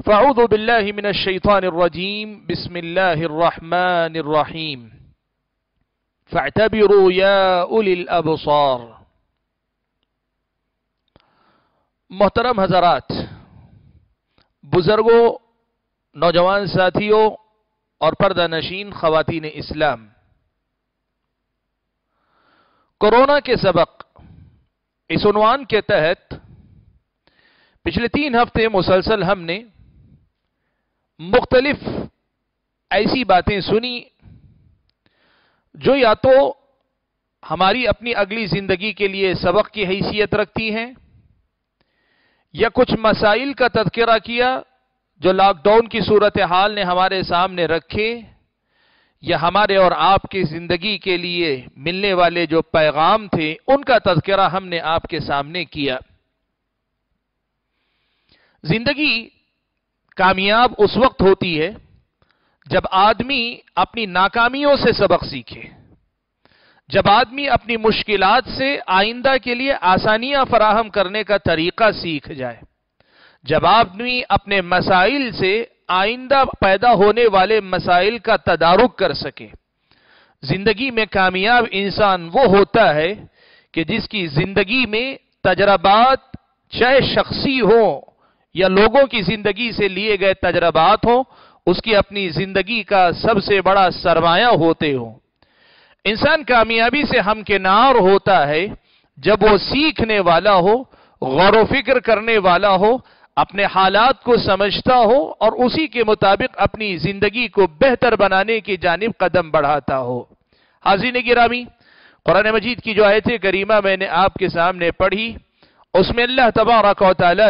फ़ाउद बिल्लामिनशैफ़ानरजीम बसमीम फ़ातबिर अबसार मोहतरम हज़रात बुज़ुर्गों नौजवान साथियों और पर्दा नशीन ख़वान इस्लाम कोरोना के सबक इस उनवान के तहत पिछले तीन हफ़्ते मुसलसल हमने मुख्तलिफ़ ऐसी बातें सुनी, जो या तो हमारी अपनी अगली ज़िंदगी के लिए सबक की हैसियत रखती हैं, या कुछ मसाइल का तस्करा किया, जो लॉकडाउन की सूरत हाल ने हमारे सामने रखे, या हमारे और आपकी ज़िंदगी के लिए मिलने वाले जो पैगाम थे, उनका तस्करा हमने आपके सामने किया। ज़िंदगी कामयाब उस वक्त होती है जब आदमी अपनी नाकामियों से सबक सीखे। जब आदमी अपनी मुश्किलात से आइंदा के लिए आसानियाँ फराहम करने का तरीका सीख जाए। जब आदमी अपने मसाइल से आइंदा पैदा होने वाले मसाइल का तदारुक कर सके। ज़िंदगी में कामयाब इंसान वो होता है कि जिसकी ज़िंदगी में तजर्बात चाहे शख्सी हो या लोगों की ज़िंदगी से लिए गए तजर्बात हो, उसकी अपनी ज़िंदगी का सबसे बड़ा सरमाया होते हो। इंसान कामयाबी से हमकिनार होता है, जब वो सीखने वाला हो, गौर फ़िक्र करने वाला हो, अपने हालात को समझता हो और उसी के मुताबिक अपनी ज़िंदगी को बेहतर बनाने की जानब कदम बढ़ाता हो। हाजिन गिरामी, कुरान मजीद की जो आयत करीमा मैंने आपके सामने पढ़ी उसमें अल्लाह तबारक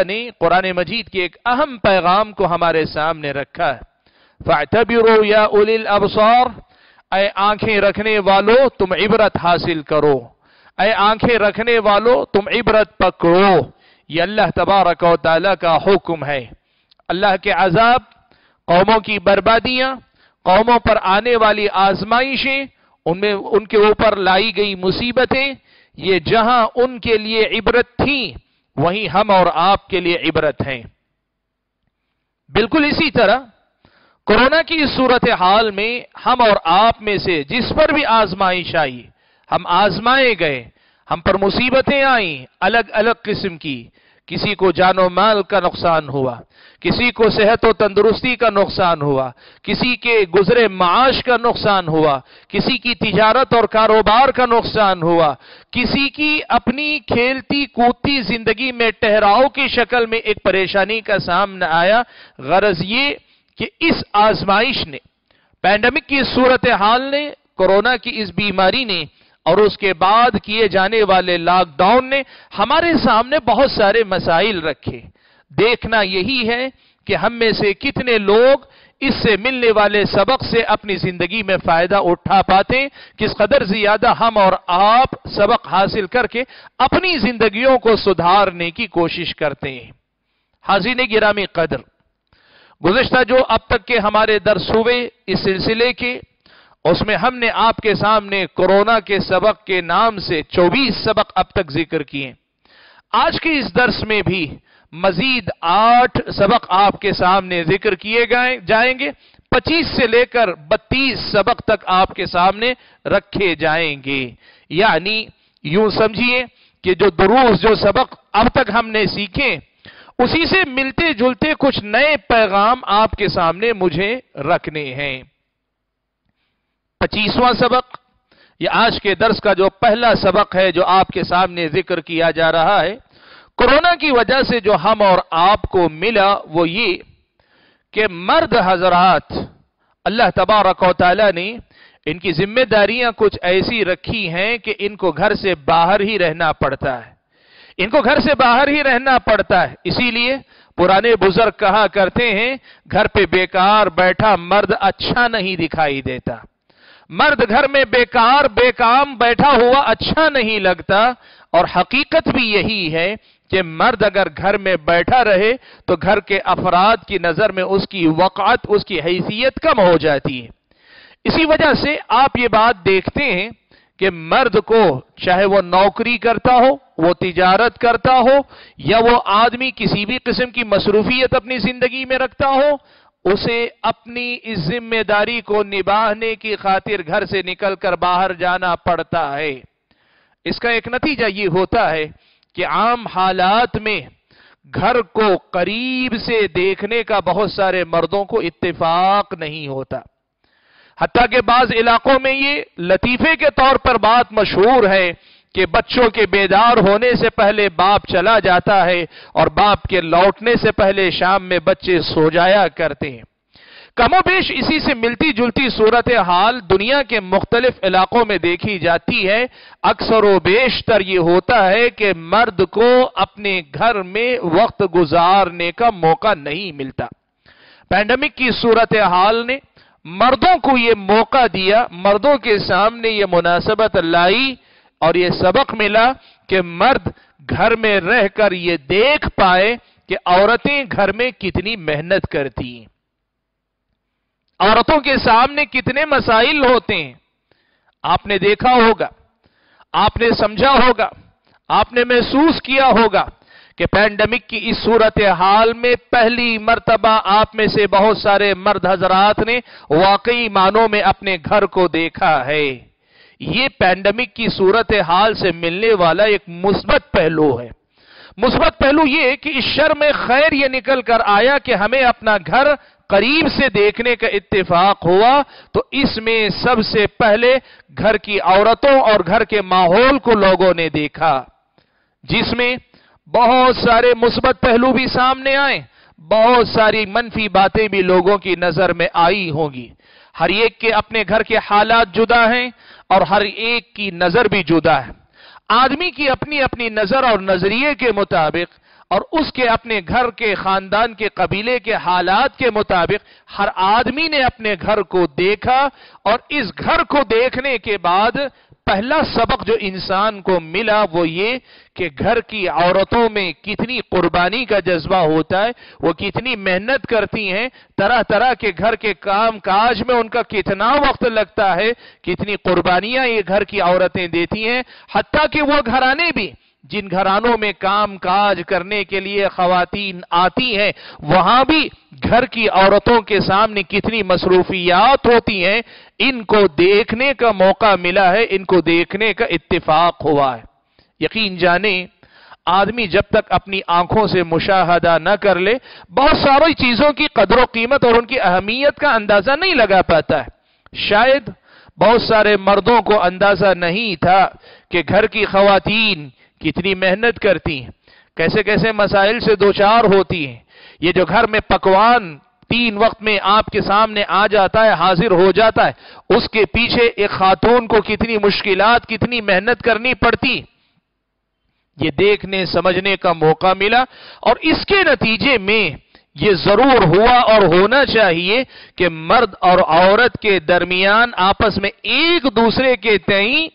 ने कुरान मजीद के एक अहम पैगाम को हमारे सामने रखा है। फ़ातबिरो या उलिल अबसार, ऐ आँखें रखने वालों तुम इबरत हासिल करो, ऐ आँखें रखने वालों तुम इबरत पकड़ो, ये अल्लाह तबारक का हुक्म है। अल्लाह के अजाब, कौमों की बर्बादियाँ, कौमों पर आने वाली आजमाइशें, उनमें, उनके ऊपर लाई गई मुसीबतें ये जहाँ उनके लिए इबरत थी, वहीं हम और आपके लिए इबरत हैं। बिल्कुल इसी तरह, कोरोना की इस सूरत हाल में हम और आप में से जिस पर भी आजमाइश आई, हम आजमाए गए, हम पर मुसीबतें आई अलग अलग किस्म की, किसी को जानो माल का नुकसान हुआ। किसी को सेहत और तंदुरुस्ती का नुकसान हुआ, किसी के गुजरे माश का नुकसान हुआ, किसी की तिजारत और कारोबार का नुकसान हुआ, किसी की अपनी खेलती कूदती ज़िंदगी में ठहराव की शक्ल में एक परेशानी का सामना आया। गरज ये कि इस आजमाइश ने पैंडमिक की सूरत हाल ने, कोरोना की इस बीमारी ने और उसके बाद किए जाने वाले लॉकडाउन ने हमारे सामने बहुत सारे मसाइल रखे। देखना यही है कि हम में से कितने लोग इससे मिलने वाले सबक से अपनी ज़िंदगी में फ़ायदा उठा पाते किस कदर ज़्यादा हम और आप सबक हासिल करके अपनी जिंदगियों को सुधारने की कोशिश करते हैं। हाजिन गिरामी कदर। गुजश्ता जो अब तक के हमारे दर्स हुए इस सिलसिले के, उसमें हमने आपके सामने कोरोना के सबक के नाम से 24 सबक अब तक ज़िक्र किए। आज के इस दर्स में भी मजीद आठ सबक आपके सामने ज़िक्र किए गए, जाएँगे। 25 से लेकर 32 सबक तक आपके सामने रखे जाएँगे। यानी यूँ समझिए कि जो दुरूस, जो सबक अब तक हमने सीखे, उसी से मिलते जुलते कुछ नए पैगाम आपके सामने मुझे रखने हैं। पच्चीसवां सबक यह आज के दर्स का जो पहला सबक है जो आपके सामने ज़िक्र किया जा रहा है कोरोना की वजह से जो हम और आपको मिला वो ये कि मर्द हजरात, अल्लाह तबारक ताला ने इनकी जिम्मेदारियाँ कुछ ऐसी रखी हैं कि इनको घर से बाहर ही रहना पड़ता है। इनको घर से बाहर ही रहना पड़ता है। इसीलिए पुराने बुज़ुर्ग कहा करते हैं, घर पे बेकार बैठा मर्द अच्छा नहीं दिखाई देता। मर्द घर में बेकार, बेकाम बैठा हुआ अच्छा नहीं लगता और हकीकत भी यही है कि मर्द अगर घर में बैठा रहे तो घर के अफराद की नज़र में उसकी वक़ात, उसकी हैसियत कम हो जाती है। इसी वजह से आप ये बात देखते हैं कि मर्द को चाहे वो नौकरी करता हो, वो तिजारत करता हो, या वो आदमी किसी भी किस्म की मसरूफियत अपनी ज़िंदगी में रखता हो, उसे अपनी इस ज़िम्मेदारी को निभाने की खातिर घर से निकलकर बाहर जाना पड़ता है। इसका एक नतीजा ये होता है कि आम हालात में घर को करीब से देखने का बहुत सारे मर्दों को इत्तेफाक नहीं होता। हत्या के बाद इलाकों में ये लतीफे के तौर पर बात मशहूर है कि बच्चों के बेदार होने से पहले बाप चला जाता है और बाप के लौटने से पहले शाम में बच्चे सो जाया करते हैं। कमोबेश इसी से मिलती जुलती सूरत हाल दुनिया के मुख्तलिफ़ इलाकों में देखी जाती है। अक्सर व बेशतर ये होता है कि मर्द को अपने घर में वक्त गुजारने का मौका नहीं मिलता। पैंडमिक की सूरत हाल ने मर्दों को यह मौका दिया, मर्दों के सामने यह मुनासबत लाई और यह सबक मिला कि मर्द घर में रहकर यह देख पाए कि औरतें घर में कितनी मेहनत करती हैं। औरतों के सामने कितने मसाइल होते हैं? आपने देखा होगा, आपने समझा होगा, आपने महसूस किया होगा कि पैंडमिक की इस सूरत हाल में पहली मर्तबा आप में से बहुत सारे मर्द हजरात ने वाकई मानों में अपने घर को देखा है। ये पैंडमिक की सूरत हाल से मिलने वाला एक मुस्बत पहलू है। मुस्बत पहलू ये कि इस शर में खैर ये निकल कर आया कि हमें अपना घर करीब से देखने का इत्तेफाक हुआ तो इसमें सबसे पहले घर की औरतों और घर के माहौल को लोगों ने देखा, जिसमें बहुत सारे मुस्बत पहलू भी सामने आए, बहुत सारी मनफी बातें भी लोगों की नज़र में आई होंगी। हर एक के अपने घर के हालात जुदा हैं और हर एक की नज़र भी जुदा है। आदमी की अपनी अपनी नज़र और नज़रिए के मुताबिक और उसके अपने घर के खानदान के कबीले के हालात के मुताबिक हर आदमी ने अपने घर को देखा और इस घर को देखने के बाद पहला सबक जो इंसान को मिला वो ये कि घर की औरतों में कितनी कुर्बानी का जज्बा होता है, वो कितनी मेहनत करती हैं तरह तरह के घर के काम काज में उनका कितना वक्त लगता है, कितनी कुर्बानियाँ ये घर की औरतें देती हैं हत्या कि वो घराने भी जिन घरानों में काम काज करने के लिए खातन आती हैं, वहाँ भी घर की औरतों के सामने कितनी मसरूफियात होती हैं, इनको देखने का मौका मिला है, इनको देखने का इत्तेफाक हुआ है। यकीन जाने, आदमी जब तक अपनी आँखों से मुशाहदा न कर ले, बहुत सारी चीज़ों की कदर कीमत और उनकी अहमियत का अंदाज़ा नहीं लगा पाता है। शायद बहुत सारे मर्दों को अंदाज़ा नहीं था कि घर की खातन कितनी मेहनत करती हैं। कैसे कैसे मसाइल से दो चार होती हैं। ये जो घर में पकवान तीन वक्त में आपके सामने आ जाता है, हाजिर हो जाता है, उसके पीछे एक खातून को कितनी मुश्किलात, कितनी मेहनत करनी पड़ती ये देखने, समझने का मौका मिला और इसके नतीजे में ये ज़रूर हुआ और होना चाहिए कि मर्द और औरत के दरमियान आपस में एक दूसरे के तई,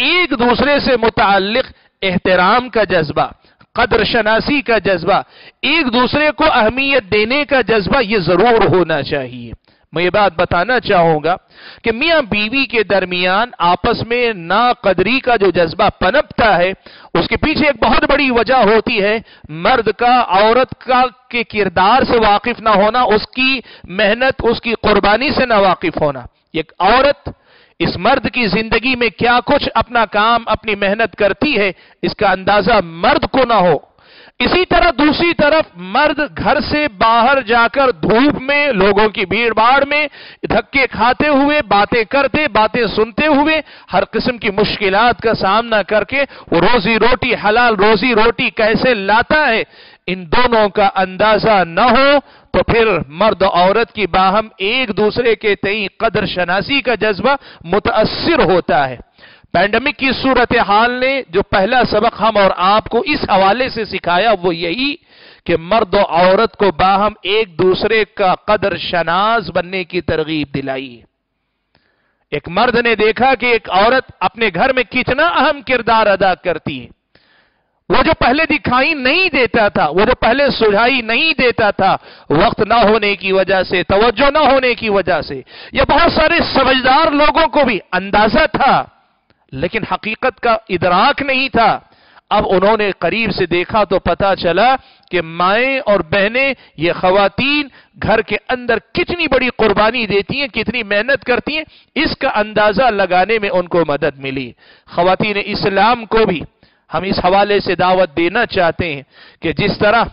एक दूसरे से मुतालिक एहतराम का जज्बा, कदर शनासी का जज्बा, एक दूसरे को अहमियत देने का जज्बा यह ज़रूर होना चाहिए। मैं ये बात बताना चाहूँगा कि मियाँ बीवी के दरमियान आपस में नाकदरी का जो जज्बा पनपता है, उसके पीछे एक बहुत बड़ी वजह होती है, मर्द का, औरत का के किरदार से वाकिफ ना होना, उसकी मेहनत, उसकी कुर्बानी से ना वाकिफ होना। एक औरत इस मर्द की ज़िंदगी में क्या कुछ अपना काम, अपनी मेहनत करती है, इसका अंदाज़ा मर्द को ना हो। इसी तरह दूसरी तरफ़ मर्द घर से बाहर जाकर धूप में, लोगों की भीड़ भाड़ में, धक्के खाते हुए, बातें करते, बातें सुनते हुए, हर किस्म की मुश्किलात का सामना करके वो रोजी रोटी, हलाल रोजी रोटी कैसे लाता है, इन दोनों का अंदाज़ा न हो तो फिर मर्द औरत की बाहम एक दूसरे के तई कदर शनासी का जज्बा मुतासर होता है। पैंडमिक की सूरत हाल ने जो पहला सबक हम और आपको इस हवाले से सिखाया, वो यही कि मर्द और औरत को बाहम एक दूसरे का कदर शनाज बनने की तरगीब दिलाई। एक मर्द ने देखा कि एक औरत अपने घर में कितना अहम किरदार अदा करती है। वो जो पहले दिखाई नहीं देता था, वो जो पहले सुझाई नहीं देता था, वक्त ना होने की वजह से, तवज्जो ना होने की वजह से, या बहुत सारे समझदार लोगों को भी अंदाज़ा था, लेकिन हकीकत का इदराक नहीं था। अब उन्होंने करीब से देखा तो पता चला कि माएँ और बहनें, ये खातन घर के अंदर कितनी बड़ी कुर्बानी देती हैं, कितनी मेहनत करती हैं, इसका अंदाज़ा लगाने में उनको मदद मिली। खातन इस्लाम को भी हम इस हवाले से दावत देना चाहते हैं कि जिस तरह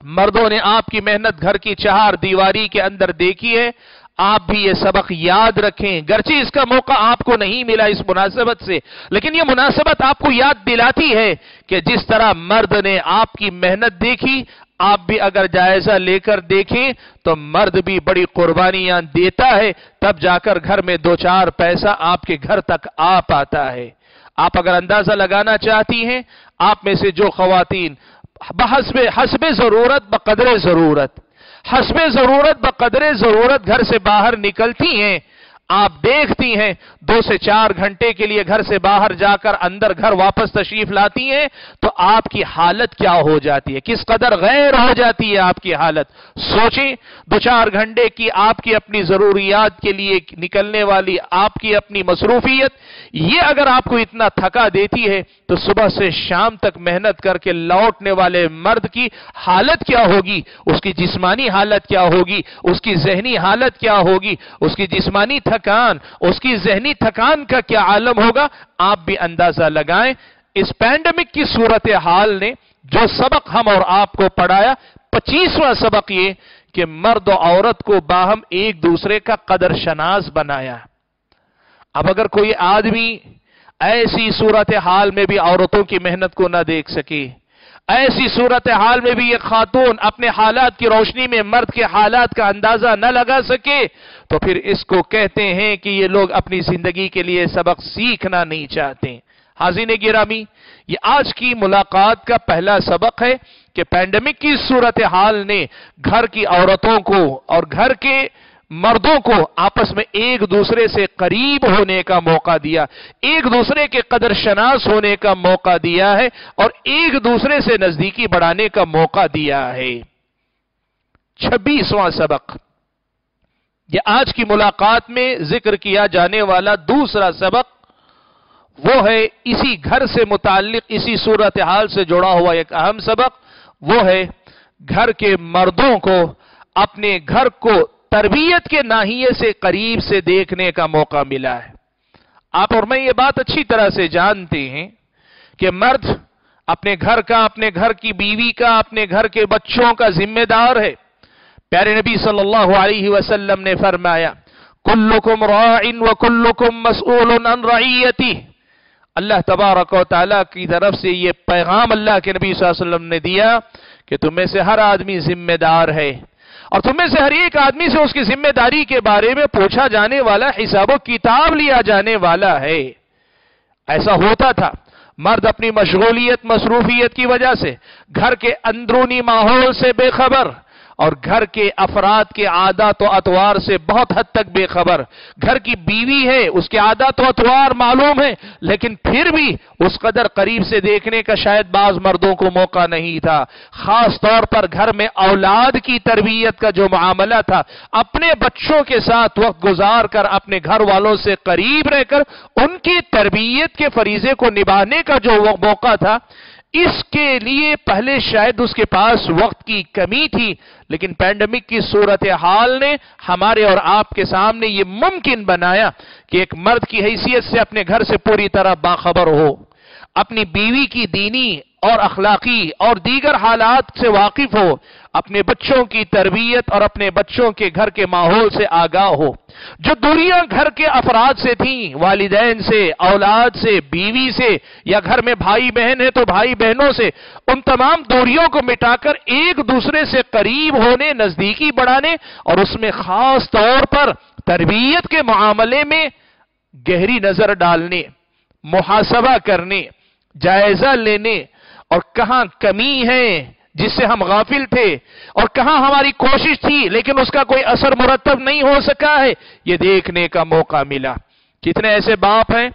मर्दों ने आपकी मेहनत घर की चार दीवारी के अंदर देखी है, आप भी ये सबक याद रखें। गर्चे, इसका मौका आपको नहीं मिला इस मुनासिबत से। लेकिन ये मुनासिबत आपको याद दिलाती है कि जिस तरह मर्द ने आपकी मेहनत देखी, आप भी अगर जायजा लेकर देखें तो मर्द भी बड़ी कुर्बानियाँ देता है, तब जाकर घर में दो चार पैसा आपके घर तक आ पाता है। आप अगर अंदाज़ा लगाना चाहती हैं, आप में से जो खातन हसब हसब ज़रूरत, बकदर ज़रूरत। हसब ज़रूरत, बकदर ज़रूरत घर से बाहर निकलती हैं आप देखती हैं, दो से चार घंटे के लिए घर से बाहर जाकर अंदर घर वापस तशरीफ़ लाती हैं तो आपकी हालत क्या हो जाती है? किस कदर गैर हो जाती है आपकी हालत? सोचें, दो चार घंटे की आपकी अपनी जरूरियात के लिए निकलने वाली आपकी अपनी मसरूफियत, ये अगर आपको इतना थका देती है तो सुबह से शाम तक मेहनत करके लौटने वाले मर्द की हालत क्या होगी? उसकी जिस्मानी हालत क्या होगी? उसकी जहनी हालत क्या होगी? उसकी जिस्मानी थकान, उसकी जहनी थकान का क्या आलम होगा? आप भी अंदाज़ा लगाएँ। इस पैंडमिक की सूरत हाल ने जो सबक हम और आपको पढ़ाया, पच्चीसवां सबक ये कि मर्द और औरत को बाहम एक दूसरे का कदर शनाज बनाया। अब अगर कोई आदमी ऐसी सूरत हाल में भी औरतों की मेहनत को ना देख सके ऐसी सूरत हाल में भी ये खातून अपने हालात की रोशनी में मर्द के हालात का अंदाज़ा न लगा सके तो फिर इसको कहते हैं कि ये लोग अपनी ज़िंदगी के लिए सबक सीखना नहीं चाहते। हाजिन गिरामी, ये आज की मुलाकात का पहला सबक है कि पैंडमिक की सूरत हाल ने घर की औरतों को और घर के मर्दों को आपस में एक दूसरे से करीब होने का मौका दिया, एक दूसरे के कदर शनास होने का मौका दिया है और एक दूसरे से नजदीकी बढ़ाने का मौका दिया है। छब्बीसवां सबक। यह आज की मुलाकात में ज़िक्र किया जाने वाला दूसरा सबक वो है इसी घर से मुतालिक इसी सूरत हाल से जुड़ा हुआ एक अहम सबक, वो है घर के मर्दों को, अपने घर को तरबियत के नाहिए से करीब से देखने का मौका मिला है। आप और मैं ये बात अच्छी तरह से जानते हैं कि मर्द अपने घर का, अपने घर की बीवी का, अपने घर के बच्चों का जिम्मेदार है। प्यारे नबी सल्लल्लाहु अलैहि वसल्लम ने फरमाया, कुल्लुकुम राइन व कुल्लुकुम मसऊल रईयती। अल्लाह तबारक ताला की तरफ़ से ये पैगाम अल्लाह के नबी वसल्लम ने दिया कि तुम्हें से हर आदमी जिम्मेदार है। और तुम्हें से हर एक आदमी से उसकी ज़िम्मेदारी के बारे में पूछा जाने वाला, हिसाब किताब लिया जाने वाला है। ऐसा होता था। मर्द अपनी मशगूलियत, मसरूफियत की वजह से घर के अंदरूनी माहौल से बेखबर और घर के अफराद के आदत व अतवार से बहुत हद तक बेखबर। घर की बीवी है, उसके आदत व अतवार मालूम है, लेकिन फिर भी उस कदर करीब से देखने का शायद बाज मर्दों को मौका नहीं था। खास तौर पर घर में औलाद की तरबियत का जो मामला था, अपने बच्चों के साथ वक्त गुजार कर अपने घर वालों से करीब रहकर उनकी तरबियत के फरीजे को निभाने का जो मौका था इसके लिए पहले शायद उसके पास वक्त की कमी थी, लेकिन पैंडमिक की सूरत हाल ने हमारे और आपके सामने यह मुमकिन बनाया कि एक मर्द की हैसियत से अपने घर से पूरी तरह बाखबर हो, अपनी बीवी की दीनी और अखलाकी और दीगर हालात से वाकिफ हो, अपने बच्चों की तरबियत और अपने बच्चों के घर के माहौल से आगाह हो। जो दूरियाँ घर के अफराद से थी, वालिदैन से, औलाद से, बीवी से, या घर में भाई बहन है तो भाई बहनों से, उन तमाम दूरियों को मिटाकर एक दूसरे से करीब होने, नजदीकी बढ़ाने और उसमें खास तौर पर तरबियत के मामले में गहरी नज़र डालने, मुहासबा करने, जायजा लेने और कहाँ कमी है जिससे हम गाफिल थे और कहा हमारी कोशिश थी, लेकिन उसका कोई असर मुरतब नहीं हो सका है। यह देखने का मौका मिला। कितने ऐसे बाप हैं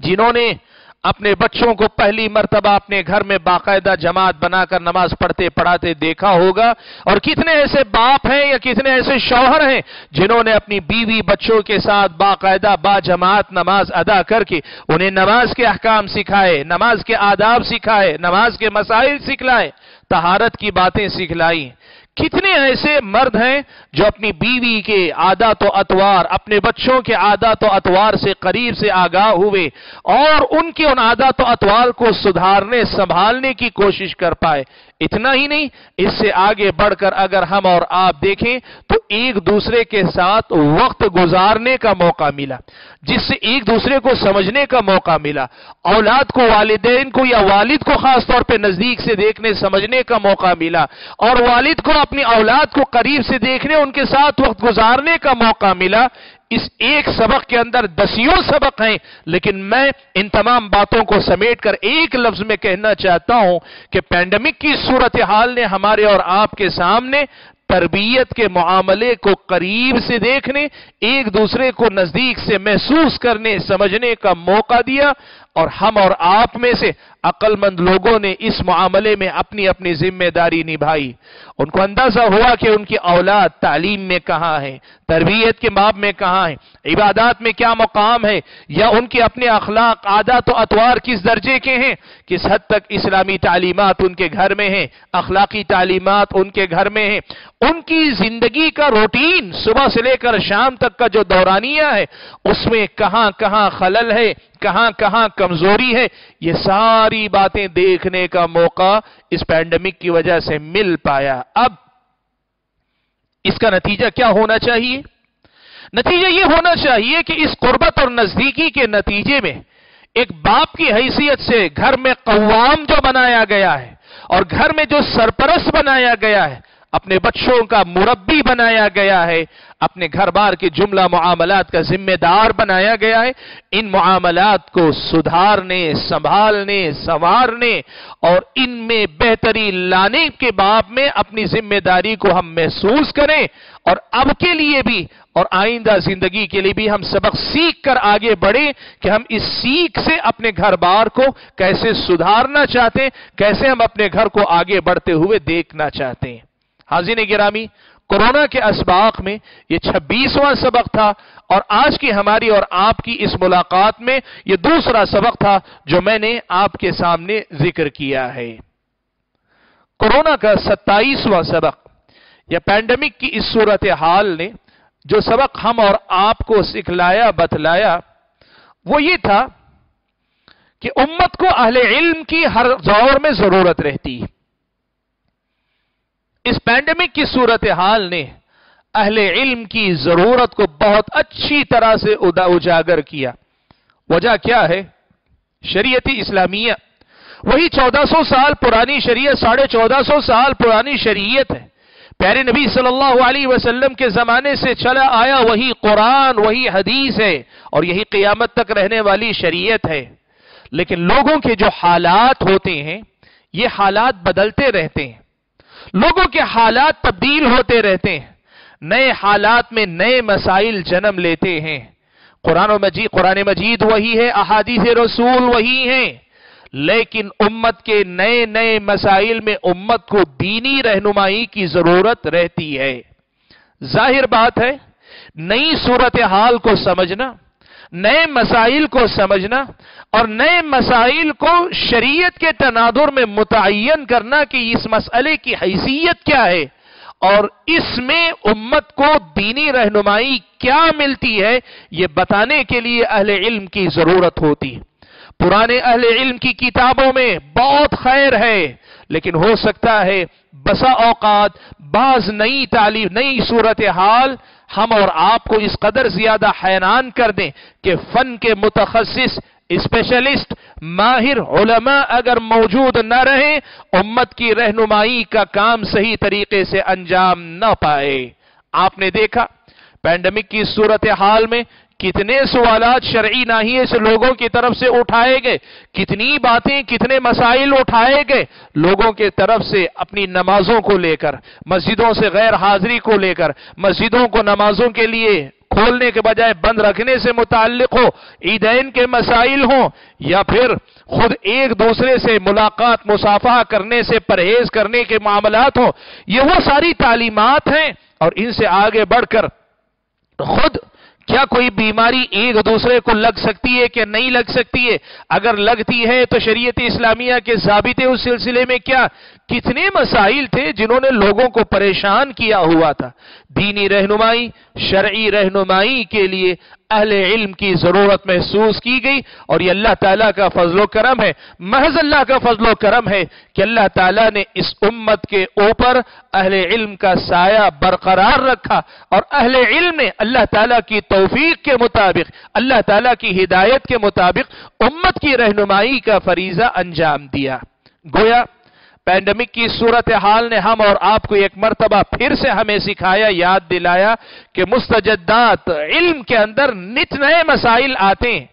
जिन्होंने अपने बच्चों को पहली मर्तबा अपने घर में बाकायदा जमात बनाकर नमाज़ पढ़ते पढ़ाते देखा होगा। और कितने ऐसे बाप हैं या कितने ऐसे शौहर हैं जिन्होंने अपनी बीवी बच्चों के साथ बाकायदा बाजमात नमाज़ अदा करके उन्हें नमाज़ के अहकाम सिखाए, नमाज़ के आदाब सिखाए, नमाज़ के मसाइल सिखलाए, तहारत की बातें सिखलाई। कितने ऐसे मर्द हैं जो अपनी बीवी के आदा तो अतवार, अपने बच्चों के आदा तो अतवार से करीब से आगाह हुए और उनके उन आदा तो अतवार को सुधारने, संभालने की कोशिश कर पाए। इतना ही नहीं, इससे आगे बढ़कर अगर हम और आप देखें तो एक दूसरे के साथ वक्त गुजारने का मौका मिला, जिससे एक दूसरे को समझने का मौका मिला। औलाद को वालिदेन को या वालिद को खास तौर पे नज़दीक से देखने, समझने का मौका मिला, और वालिद को अपनी औलाद को करीब से देखने, उनके साथ वक्त गुजारने का मौका मिला। इस एक सबक के अंदर दसियों सबक हैं, लेकिन मैं इन तमाम बातों को समेट कर एक लफ्ज में कहना चाहता हूँ कि पैंडमिक की सूरत हाल ने हमारे और आपके सामने तरबियत के मामले को करीब से देखने, एक दूसरे को नज़दीक से महसूस करने, समझने का मौका दिया। और हम और आप में से अक्लमंद लोगों ने इस मामले में अपनी अपनी ज़िम्मेदारी निभाई। उनको अंदाज़ा हुआ कि उनकी औलाद तालीम में कहाँ है, तरबियत के माप में कहाँ है, इबादत में क्या मुकाम है, या उनके अपने अखलाक, आदत तो अतवार किस दर्जे के हैं किस हद तक इस्लामी तालीमत उनके घर में है, अखलाकी तालीमत उनके घर में है, उनकी ज़िंदगी का रूटीन सुबह से लेकर शाम तक का जो दौरानिया है, उसमें कहाँ कहाँ खलल है कहाँ कहाँ कमज़ोरी है, ये सारी बातें देखने का मौका इस पैंडमिक की वजह से मिल पाया। अब इसका नतीजा क्या होना चाहिए? नतीजा यह होना चाहिए कि इस कुर्बत और नजदीकी के नतीजे में एक बाप की हैसियत से घर में कवाम जो बनाया गया है और घर में जो सरपरस बनाया गया है, अपने बच्चों का मुरब्बी बनाया गया है, अपने घर बार के जुमला मामलात का जिम्मेदार बनाया गया है, इन मामलात को सुधारने, संभालने, संवारने और इनमें बेहतरी लाने के बाब में अपनी ज़िम्मेदारी को हम महसूस करें और अब के लिए भी और आइंदा ज़िंदगी के लिए भी हम सबक सीख कर आगे बढ़े कि हम इस सीख से अपने घर बार को कैसे सुधारना चाहते हैं, कैसे हम अपने घर को आगे बढ़ते हुए देखना चाहते हैं। हाजिन गिरामी, कोरोना के असबाक में यह छब्बीसवां सबक था और आज की हमारी और आपकी इस मुलाकात में यह दूसरा सबक था जो मैंने आपके सामने ज़िक्र किया है। कोरोना का सत्ताईसवां सबक, या पैंडमिक की इस सूरत हाल ने जो सबक हम और आपको सिखलाया, बतलाया, वो ये था कि उम्मत को अहले इल्म की हर दौर में ज़रूरत रहती है। इस पैंडमिक की सूरत हाल ने अहले इल्म की ज़रूरत को बहुत अच्छी तरह से उजागर किया। वजह क्या है? शरीयती इस्लामिया। वही 1400 साल पुरानी शरीयत, साढ़े चौदह साल पुरानी शरीयत है। प्यारे नबी सल्लल्लाहु अलैहि वसल्लम के जमाने से चला आया वही कुरान, वही हदीस है और यही क़यामत तक रहने वाली शरीयत है। लेकिन लोगों के जो हालात होते हैं, ये हालात बदलते रहते हैं। लोगों के हालात तब्दील होते रहते हैं। नए हालात में नए मसाइल जन्म लेते हैं। कुरान मजीद कुरान मजीद वही है अहादीस रसूल वही है। लेकिन उम्मत के नए नए मसाइल में उम्मत को दीनी रहनुमाई की ज़रूरत रहती है। ज़ाहिर बात है, नई सूरत हाल को समझना, नए मसाइल को समझना और नए मसाइल को शरीयत के तनादुर में मुतन करना कि इस मसले की हैसियत क्या है और इसमें उम्मत को दीनी रहनुमाई क्या मिलती है यह बताने के लिए अहले इल्म की ज़रूरत होती है। पुराने अहले इल्म की किताबों में बहुत खैर है, लेकिन हो सकता है बसा औकात, बाज नई तालीम, नई सूरत हाल हम और आपको इस कदर ज़्यादा हैरान कर दें कि फन के मुतखसिस स्पेशलिस्ट, माहिर उलमा अगर मौजूद न रहे, उम्मत की रहनुमाई का काम सही तरीके से अंजाम न पाए। आपने देखा पैंडमिक की सूरत हाल में कितने सवाल शर्ई नाहिए से लोगों की तरफ़ से उठाए गए? कितनी बातें, कितने मसाइल उठाए गए? लोगों के तरफ़ से अपनी नमाजों को लेकर, मस्जिदों से गैर हाजिरी को लेकर, मस्जिदों को नमाजों के लिए खोलने के बजाय बंद रखने से मुतालिक हो, ईदैन के मसाइल हो, या फिर खुद एक दूसरे से मुलाकात, मुसाफा करने से परहेज करने के मामलात हों, ये वो सारी तालीमत हैं, और इनसे आगे बढ़कर खुद क्या कोई बीमारी एक दूसरे को लग सकती है कि नहीं लग सकती है? अगर लगती है तो शरीयत इस्लामिया के जाबिते उस सिलसिले में क्या? कितने मसाइल थे जिन्होंने लोगों को परेशान किया हुआ था। दीनी रहनुमाई, शर्ई रहनुमाई के लिए अहल इल्म की ज़रूरत महसूस की गई और ये अल्लाह ताला का फजलो करम है। महज अल्लाह का फजलो करम है कि अल्लाह ताला ने इस उम्मत के ऊपर अहले इल्म का साया बरकरार रखा और अहल इल्म ने अल्लाह ताला की तौफीक के मुताबिक, अल्लाह ताला की हिदायत के मुताबिक उम्मत की रहनुमाई का फरीजा अंजाम दिया। गोया पैंडमिक की सूरत हाल ने हम और आपको एक मरतबा फिर से हमें सिखाया, याद दिलाया कि मुस्तजदात इल्म के अंदर नित नए मसाइल आते हैं।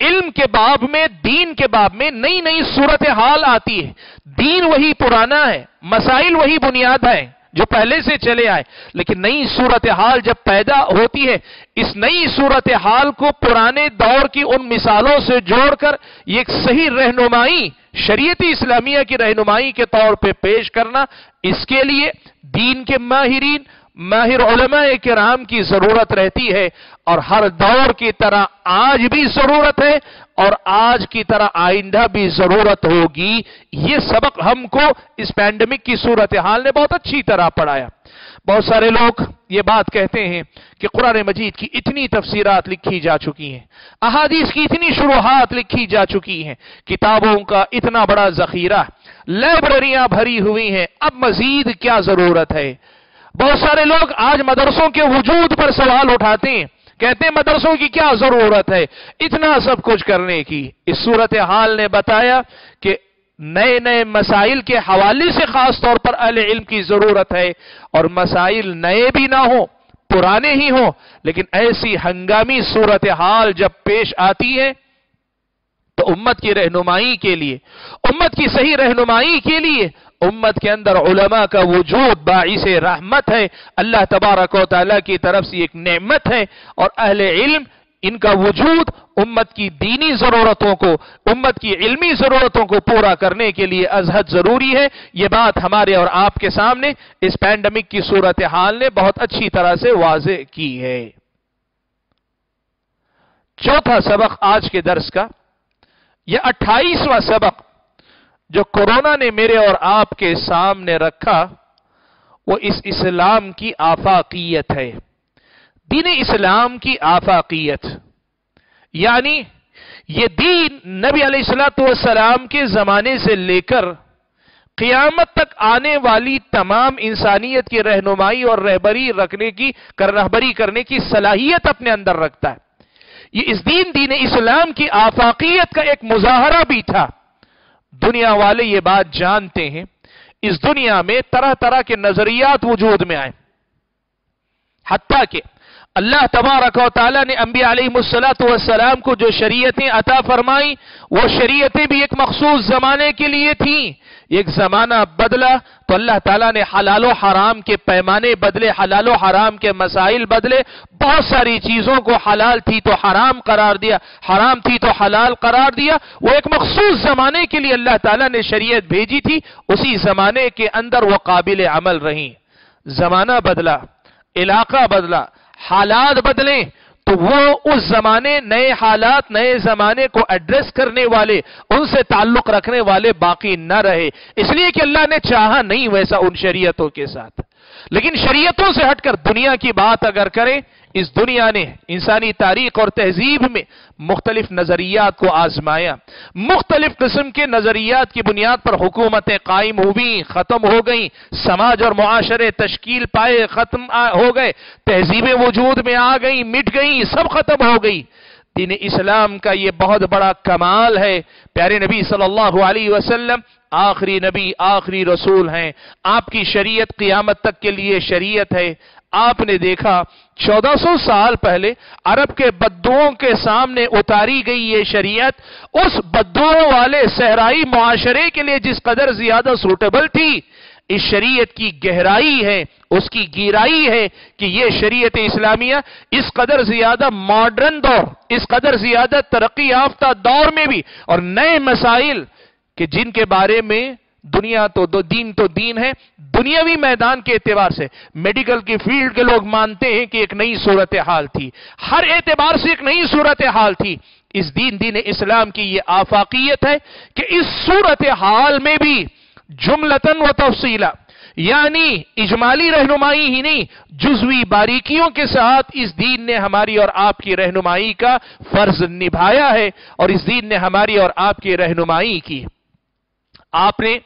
इल्म के बाब में, दीन के बाब में नई नई सूरत हाल आती है। दीन वही पुराना है, मसाइल वही बुनियाद है जो पहले से चले आए। लेकिन नई सूरत हाल जब पैदा होती है, इस नई सूरत हाल को पुराने दौर की उन मिसालों से जोड़कर एक सही रहनुमाई शरीयती इस्लामिया की रहनुमाई के तौर पे पेश करना, इसके लिए दीन के माहिरीन, माहिर के राम की ज़रूरत रहती है, और हर दौर की तरह आज भी ज़रूरत है, और आज की तरह आइंदा भी ज़रूरत होगी। ये सबक हमको इस पैंडमिक की सूरत हाल ने बहुत अच्छी तरह पढ़ाया। बहुत सारे लोग ये बात कहते हैं कि कुरान मजीद की इतनी तफसीरात लिखी जा चुकी हैं, अहादीस की इतनी शुरुआत लिखी जा चुकी हैं, किताबों का इतना बड़ा जखीरा, लाइब्रेरियाँ भरी हुई हैं, अब मजीद क्या ज़रूरत है? बहुत सारे लोग आज मदरसों के वजूद पर सवाल उठाते हैं, कहते हैं मदरसों की क्या ज़रूरत है, इतना सब कुछ करने की। इस सूरत हाल ने बताया कि नए नए मसाइल के हवाले से खास तौर पर अल इल्म की ज़रूरत है। और मसाइल नए भी ना हो, पुराने ही हो, लेकिन ऐसी हंगामी सूरत हाल जब पेश आती है तो उम्मत की रहनुमाई के लिए, उम्मत की सही रहनुमाई के लिए उम्मत के अंदर उलमा का वजूद बाईस रहमत है। अल्लाह तबारक की तरफ़ से एक नेमत है और अहले इल्म इनका वजूद उम्मत की दीनी जरूरतों को, उम्मत की इल्मी जरूरतों को पूरा करने के लिए अजहद ज़रूरी है। यह बात हमारे और आपके सामने इस पैंडमिक की सूरत हाल ने बहुत अच्छी तरह से वाजे की है। चौथा सबक आज के दर्स का यह अट्ठाईसवां सबक जो कोरोना ने मेरे और आपके सामने रखा, वो इस इस्लाम की आफाकियत है। दीन इस्लाम की आफाकियत। यानी ये दीन नबी सलाम के जमाने से लेकर क़ियामत तक आने वाली तमाम इंसानियत की रहनुमाई और रहबरी रखने की रहबरी करने की सलाहियत अपने अंदर रखता है। ये इस दीन दीन इस्लाम की आफाकियत का एक मुजाहरा भी था। दुनिया वाले ये बात जानते हैं। इस दुनिया में तरह तरह के नजरियात वजूद में आए। हत्या के अल्लाह तबारक ताला ने अम्बिया सलाम को जो शरीयतें अता फरमाई, वो शरीयतें भी एक मखसूस जमाने के लिए थीं। एक जमाना बदला तो अल्लाह ताला ने हलालो हराम के पैमाने बदले, हलालो हराम के मसाइल बदले, बहुत सारी चीज़ों को हलाल थी तो हराम करार दिया, हराम थी तो हलाल करार दिया। वो एक मखसूस जमाने के लिए अल्लाह ताला ने शरीयत भेजी थी, उसी जमाने के अंदर वो काबिल अमल रही। जमाना बदला, इलाका बदला हालात बदले तो वो उस जमाने नए हालात, नए जमाने को एड्रेस करने वाले, उनसे ताल्लुक रखने वाले बाकी न रहे। इसलिए कि अल्लाह ने चाहा नहीं वैसा उन शरीयतों के साथ। लेकिन शरीयतों से हटकर दुनिया की बात अगर करें इस दुनिया ने इंसानी तारीख और तहजीब में मुख्तलिफ़ नजरियात को आजमाया। मुख्तलिफ़ किस्म के नजरियात की बुनियाद पर हुकूमतें कायम हुई, खत्म हो गई। समाज और मुआशरे तश्कील पाए, खत्म हो गए। तहजीबें वजूद में आ गई, मिट गई, सब खत्म हो गई। दीन इस्लाम का यह बहुत बड़ा कमाल है। प्यारे नबी सल्लल्लाहु अलैहि वसल्लम, आखिरी नबी, आखिरी रसूल हैं। आपकी शरीयत क़ियामत तक के लिए शरीयत है। आपने देखा 1400 साल पहले अरब के बद्दुओं के सामने उतारी गई ये शरीयत, उस बद्दुओं वाले सहराई मुआशरे के लिए जिस कदर ज़्यादा सूटेबल थी, इस शरीयत की गहराई है, उसकी गिराई है कि यह शरीयत इस्लामिया इस कदर ज़्यादा मॉडर्न दौर, इस कदर ज़्यादा तरक्की याफ्ता दौर में भी और नए मसाइल कि जिनके बारे में दुनिया तो दो दीन तो दीन है, दुनियावी मैदान के एतबार से। मेडिकल की फ़ील्ड के लोग मानते हैं कि एक नई सूरत हाल थी। हर एतबार से एक नई सूरत हाल थी। इस दीन दीन इस्लाम की यह आफाकियत है कि इस सूरत हाल में भी जुमलतन व तफसीला, यानी इजमाली रहनुमाई ही नहीं, जुजवी बारीकियों के साथ इस दीन ने हमारी और आपकी रहनुमाई का फ़र्ज़ निभाया है और इस दीन ने हमारी और आपकी रहनुमाई की। आपने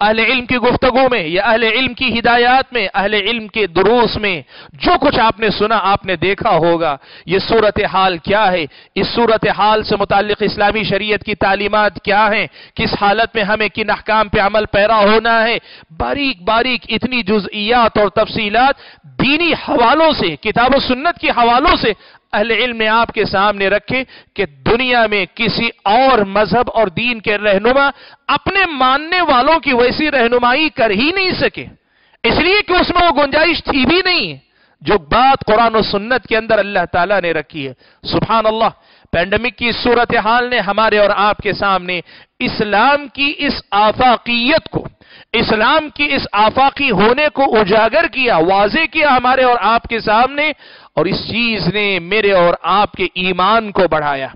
अहले इल्म की गुफ्तगु में या अहले इल्म की हिदायत में, अहले इल्म के दुरूस में, जो कुछ आपने सुना, आपने देखा होगा, ये सूरत हाल क्या है? इस सूरत हाल से मुतालिक इस्लामी शरीयत की तालीमत क्या है? किस हालत में हमें, किन अहकाम पे अमल पैरा होना है? बारीक बारीक इतनी जुजियात और तफसीलात दीनी हवालों से किताब सुन्नत के हवालों से अहल इल्म आपके सामने रखे कि दुनिया में किसी और मज़हब और दीन के रहनुमा अपने मानने वालों की वैसी रहनुमाई कर ही नहीं सके। इसलिए कि उसमें वो गुंजाइश थी भी नहीं, जो बात कुरान और सुन्नत के अंदर अल्लाह ताला ने रखी है। सुबहान अल्लाह पैंडमिक की सूरत हाल ने हमारे और आपके सामने इस्लाम की इस आफाकियत को, इस्लाम की इस आफाकी होने को उजागर किया वाजे किया हमारे और आपके सामने। और इस चीज़ ने मेरे और आपके ईमान को बढ़ाया।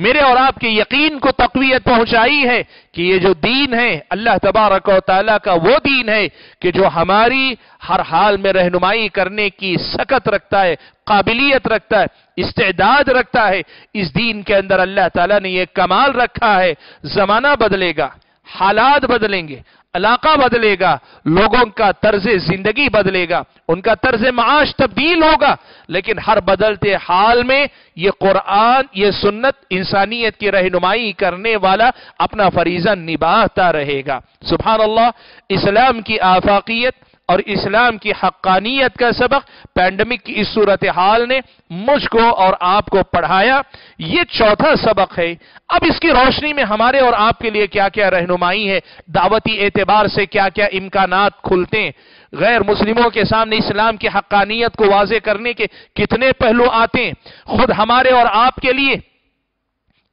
मेरे और आपके यकीन को तकवीत पहुंचाई है कि ये जो दीन है, अल्लाह तबारक ताला का वो दीन है कि जो हमारी हर हाल में रहनुमाई करने की सकत रखता है, काबिलियत रखता है, इस्तेदाद रखता है, इस दीन के अंदर अल्लाह ताला ने यह कमाल रखा है। जमाना बदलेगा, हालात बदलेंगे इलाका बदलेगा, लोगों का तर्ज ज़िंदगी बदलेगा, उनका तर्ज माश तब्दील होगा। लेकिन हर बदलते हाल में यह कुरान यह सुन्नत इंसानियत की रहनुमाई करने वाला अपना फरीजा निभाता रहेगा। सुबह अल्लाह इस्लाम की आफाकियत और इस्लाम की हक्कानियत का सबक पैंडमिक की इस सूरत हाल ने मुझको और आपको पढ़ाया। ये चौथा सबक है। अब इसकी रोशनी में हमारे और आपके लिए क्या क्या रहनुमाई है? दावती एतबार से क्या क्या इम्कान खुलते हैं? गैर मुस्लिमों के सामने इस्लाम की हक्कानियत को वाजे करने के कितने पहलू आते हैं? खुद हमारे और आपके लिए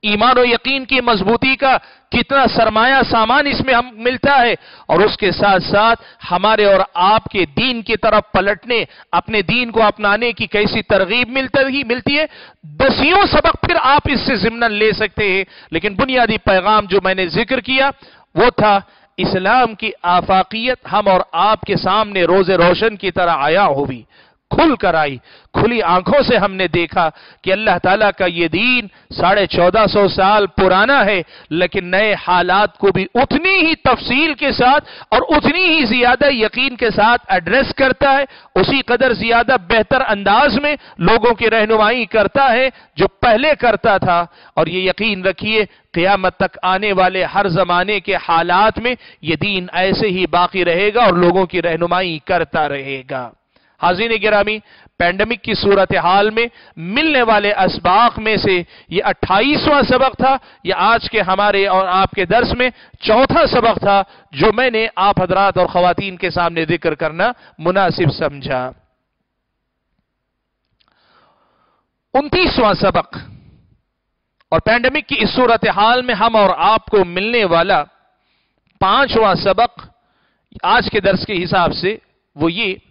ईमान और यकीन की मजबूती का कितना सरमाया सामान इसमें हम मिलता है और उसके साथ साथ हमारे और आपके दीन की तरफ़ पलटने, अपने दीन को अपनाने की कैसी तरगीब मिलती ही मिलती है। दसियों सबक फिर आप इससे जिम्न ले सकते हैं। लेकिन बुनियादी पैगाम जो मैंने ज़िक्र किया, वो था, इस्लाम की आफाकियत हम और आपके सामने रोज़े रोशन की तरह आया होगी खुल कर आई। खुली आँखों से हमने देखा कि अल्लाह ताला का ये दीन साढ़े चौदह सौ साल पुराना है, लेकिन नए हालात को भी उतनी ही तफसील के साथ और उतनी ही ज़्यादा यकीन के साथ एड्रेस करता है। उसी कदर ज़्यादा बेहतर अंदाज में लोगों की रहनुमाई करता है जो पहले करता था। और ये यकीन रखिए, क़यामत तक आने वाले हर जमाने के हालात में ये दीन ऐसे ही बाकी रहेगा और लोगों की रहनुमाई करता रहेगा। हाजिन गिरामी पैंडमिक की सूरत हाल में मिलने वाले असबाक में से ये अट्ठाईसवां सबक था यह आज के हमारे और आपके दर्स में चौथा सबक था, जो मैंने आप हजरात और खातन के सामने ज़िक्र करना मुनासिब समझा। उनतीसवां सबक, और पैंडमिक की इस सूरत हाल में हम और आपको मिलने वाला पांचवा सबक आज के दर्स के हिसाब से वो ये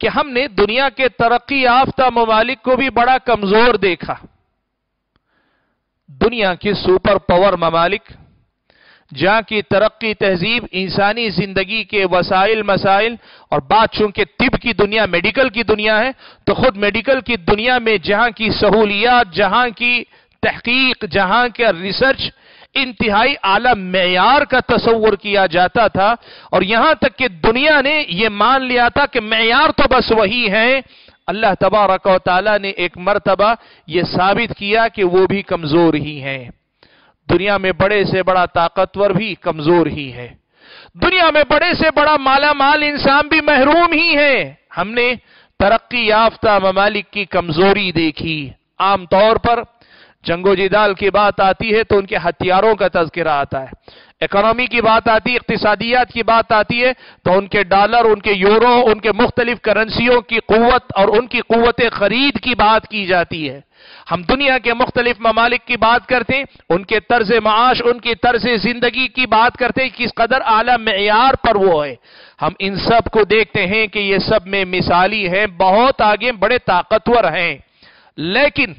कि हमने दुनिया के तरक्की याफ्ता ममालिक को भी बड़ा कमज़ोर देखा। दुनिया के सुपर पावर ममालिक, जहाँ की तरक्की, तहजीब, इंसानी ज़िंदगी के वसाइल मसाइल और बात चूँकि तिब की दुनिया, मेडिकल की दुनिया है तो खुद मेडिकल की दुनिया में जहाँ की सहूलियात, जहाँ की तहकीक, जहाँ का रिसर्च इंतहाई आला मैार का तस्वुर किया जाता था और यहाँ तक कि दुनिया ने यह मान लिया था कि मैार तो बस वही है। अल्लाह तबारक ताला ने एक मरतबा यह साबित किया कि वो भी कमज़ोर ही हैं। दुनिया में बड़े से बड़ा ताकतवर भी कमज़ोर ही है। दुनिया में बड़े से बड़ा माला माल इंसान भी महरूम ही है। हमने तरक्की याफ्ता ममालिक की कमज़ोरी देखी। आमतौर पर जंगो जिदाल की बात आती है तो उनके हथियारों का तस्करा आता है। इकोनॉमी की बात आती है, इकतसादियात की बात आती है तो उनके डॉलर, उनके यूरो, उनके मुख्तलिफ़ करेंसियों की कुत और उनकी कुत खरीद की बात की जाती है। हम दुनिया के मुख्तलिफ़ ममालिक की बात करते हैं, उनके तर्ज माश उनकी तर्ज ज़िंदगी की बात करते हैं, किस कदर आला मैार पर वो है। हम इन सबको देखते हैं कि ये सब में मिसाली है, बहुत आगे बड़े ताकतवर हैं। लेकिन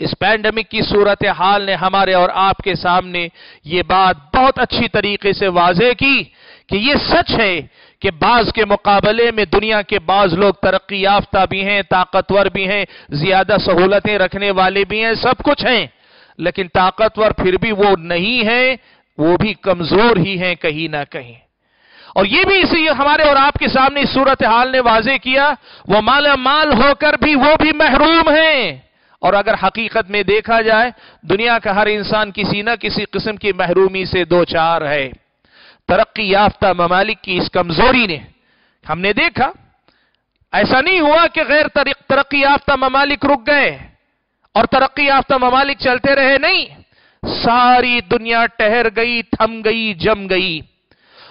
इस पैंडमिक की सूरत हाल ने हमारे और आपके सामने ये बात बहुत अच्छी तरीके से वाजे की कि ये सच है कि बाज के मुकाबले में दुनिया के बाज लोग तरक्की याफ्ता भी हैं, ताकतवर भी हैं, ज़्यादा सहूलतें रखने वाले भी हैं, सब कुछ हैं। लेकिन ताकतवर फिर भी वो नहीं है, वो भी कमज़ोर ही हैं कहीं ना कहीं। और ये भी इसी हमारे और आपके सामने सूरत हाल ने वाजे किया वो माला माल होकर भी वो भी महरूम हैं। और अगर हकीकत में देखा जाए, दुनिया का हर इंसान किसी न किसी किस्म की महरूमी से दो चार है। तरक्की याफ्ता ममालिक की इस कमज़ोरी ने, हमने देखा, ऐसा नहीं हुआ कि गैर तरक्की याफ्ता ममालिक रुक गए और तरक्की याफ्ता ममालिक चलते रहे, नहीं। सारी दुनिया ठहर गई, थम गई, जम गई।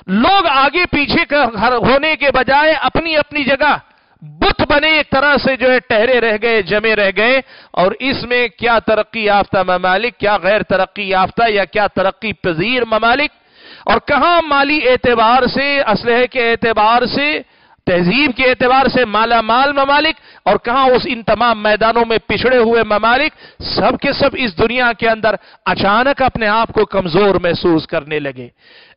लोग आगे पीछे होने के बजाय अपनी अपनी जगह बुत बने, एक तरह से जो है ठहरे रह गए, जमे रह गए, और इसमें क्या तरक्की याफ्ता ममालिक, क्या गैर तरक्की याफ्ता या क्या तरक्की पजीर ममालिक? और कहाँ माली एतबार से, असलहे के एतबार से, तहजीब के एतबार से माला माल ममालिक, और कहाँ उस इन तमाम मैदानों में पिछड़े हुए ममालिक, सब के सब इस दुनिया के अंदर अचानक अपने आप को कमज़ोर महसूस करने लगे।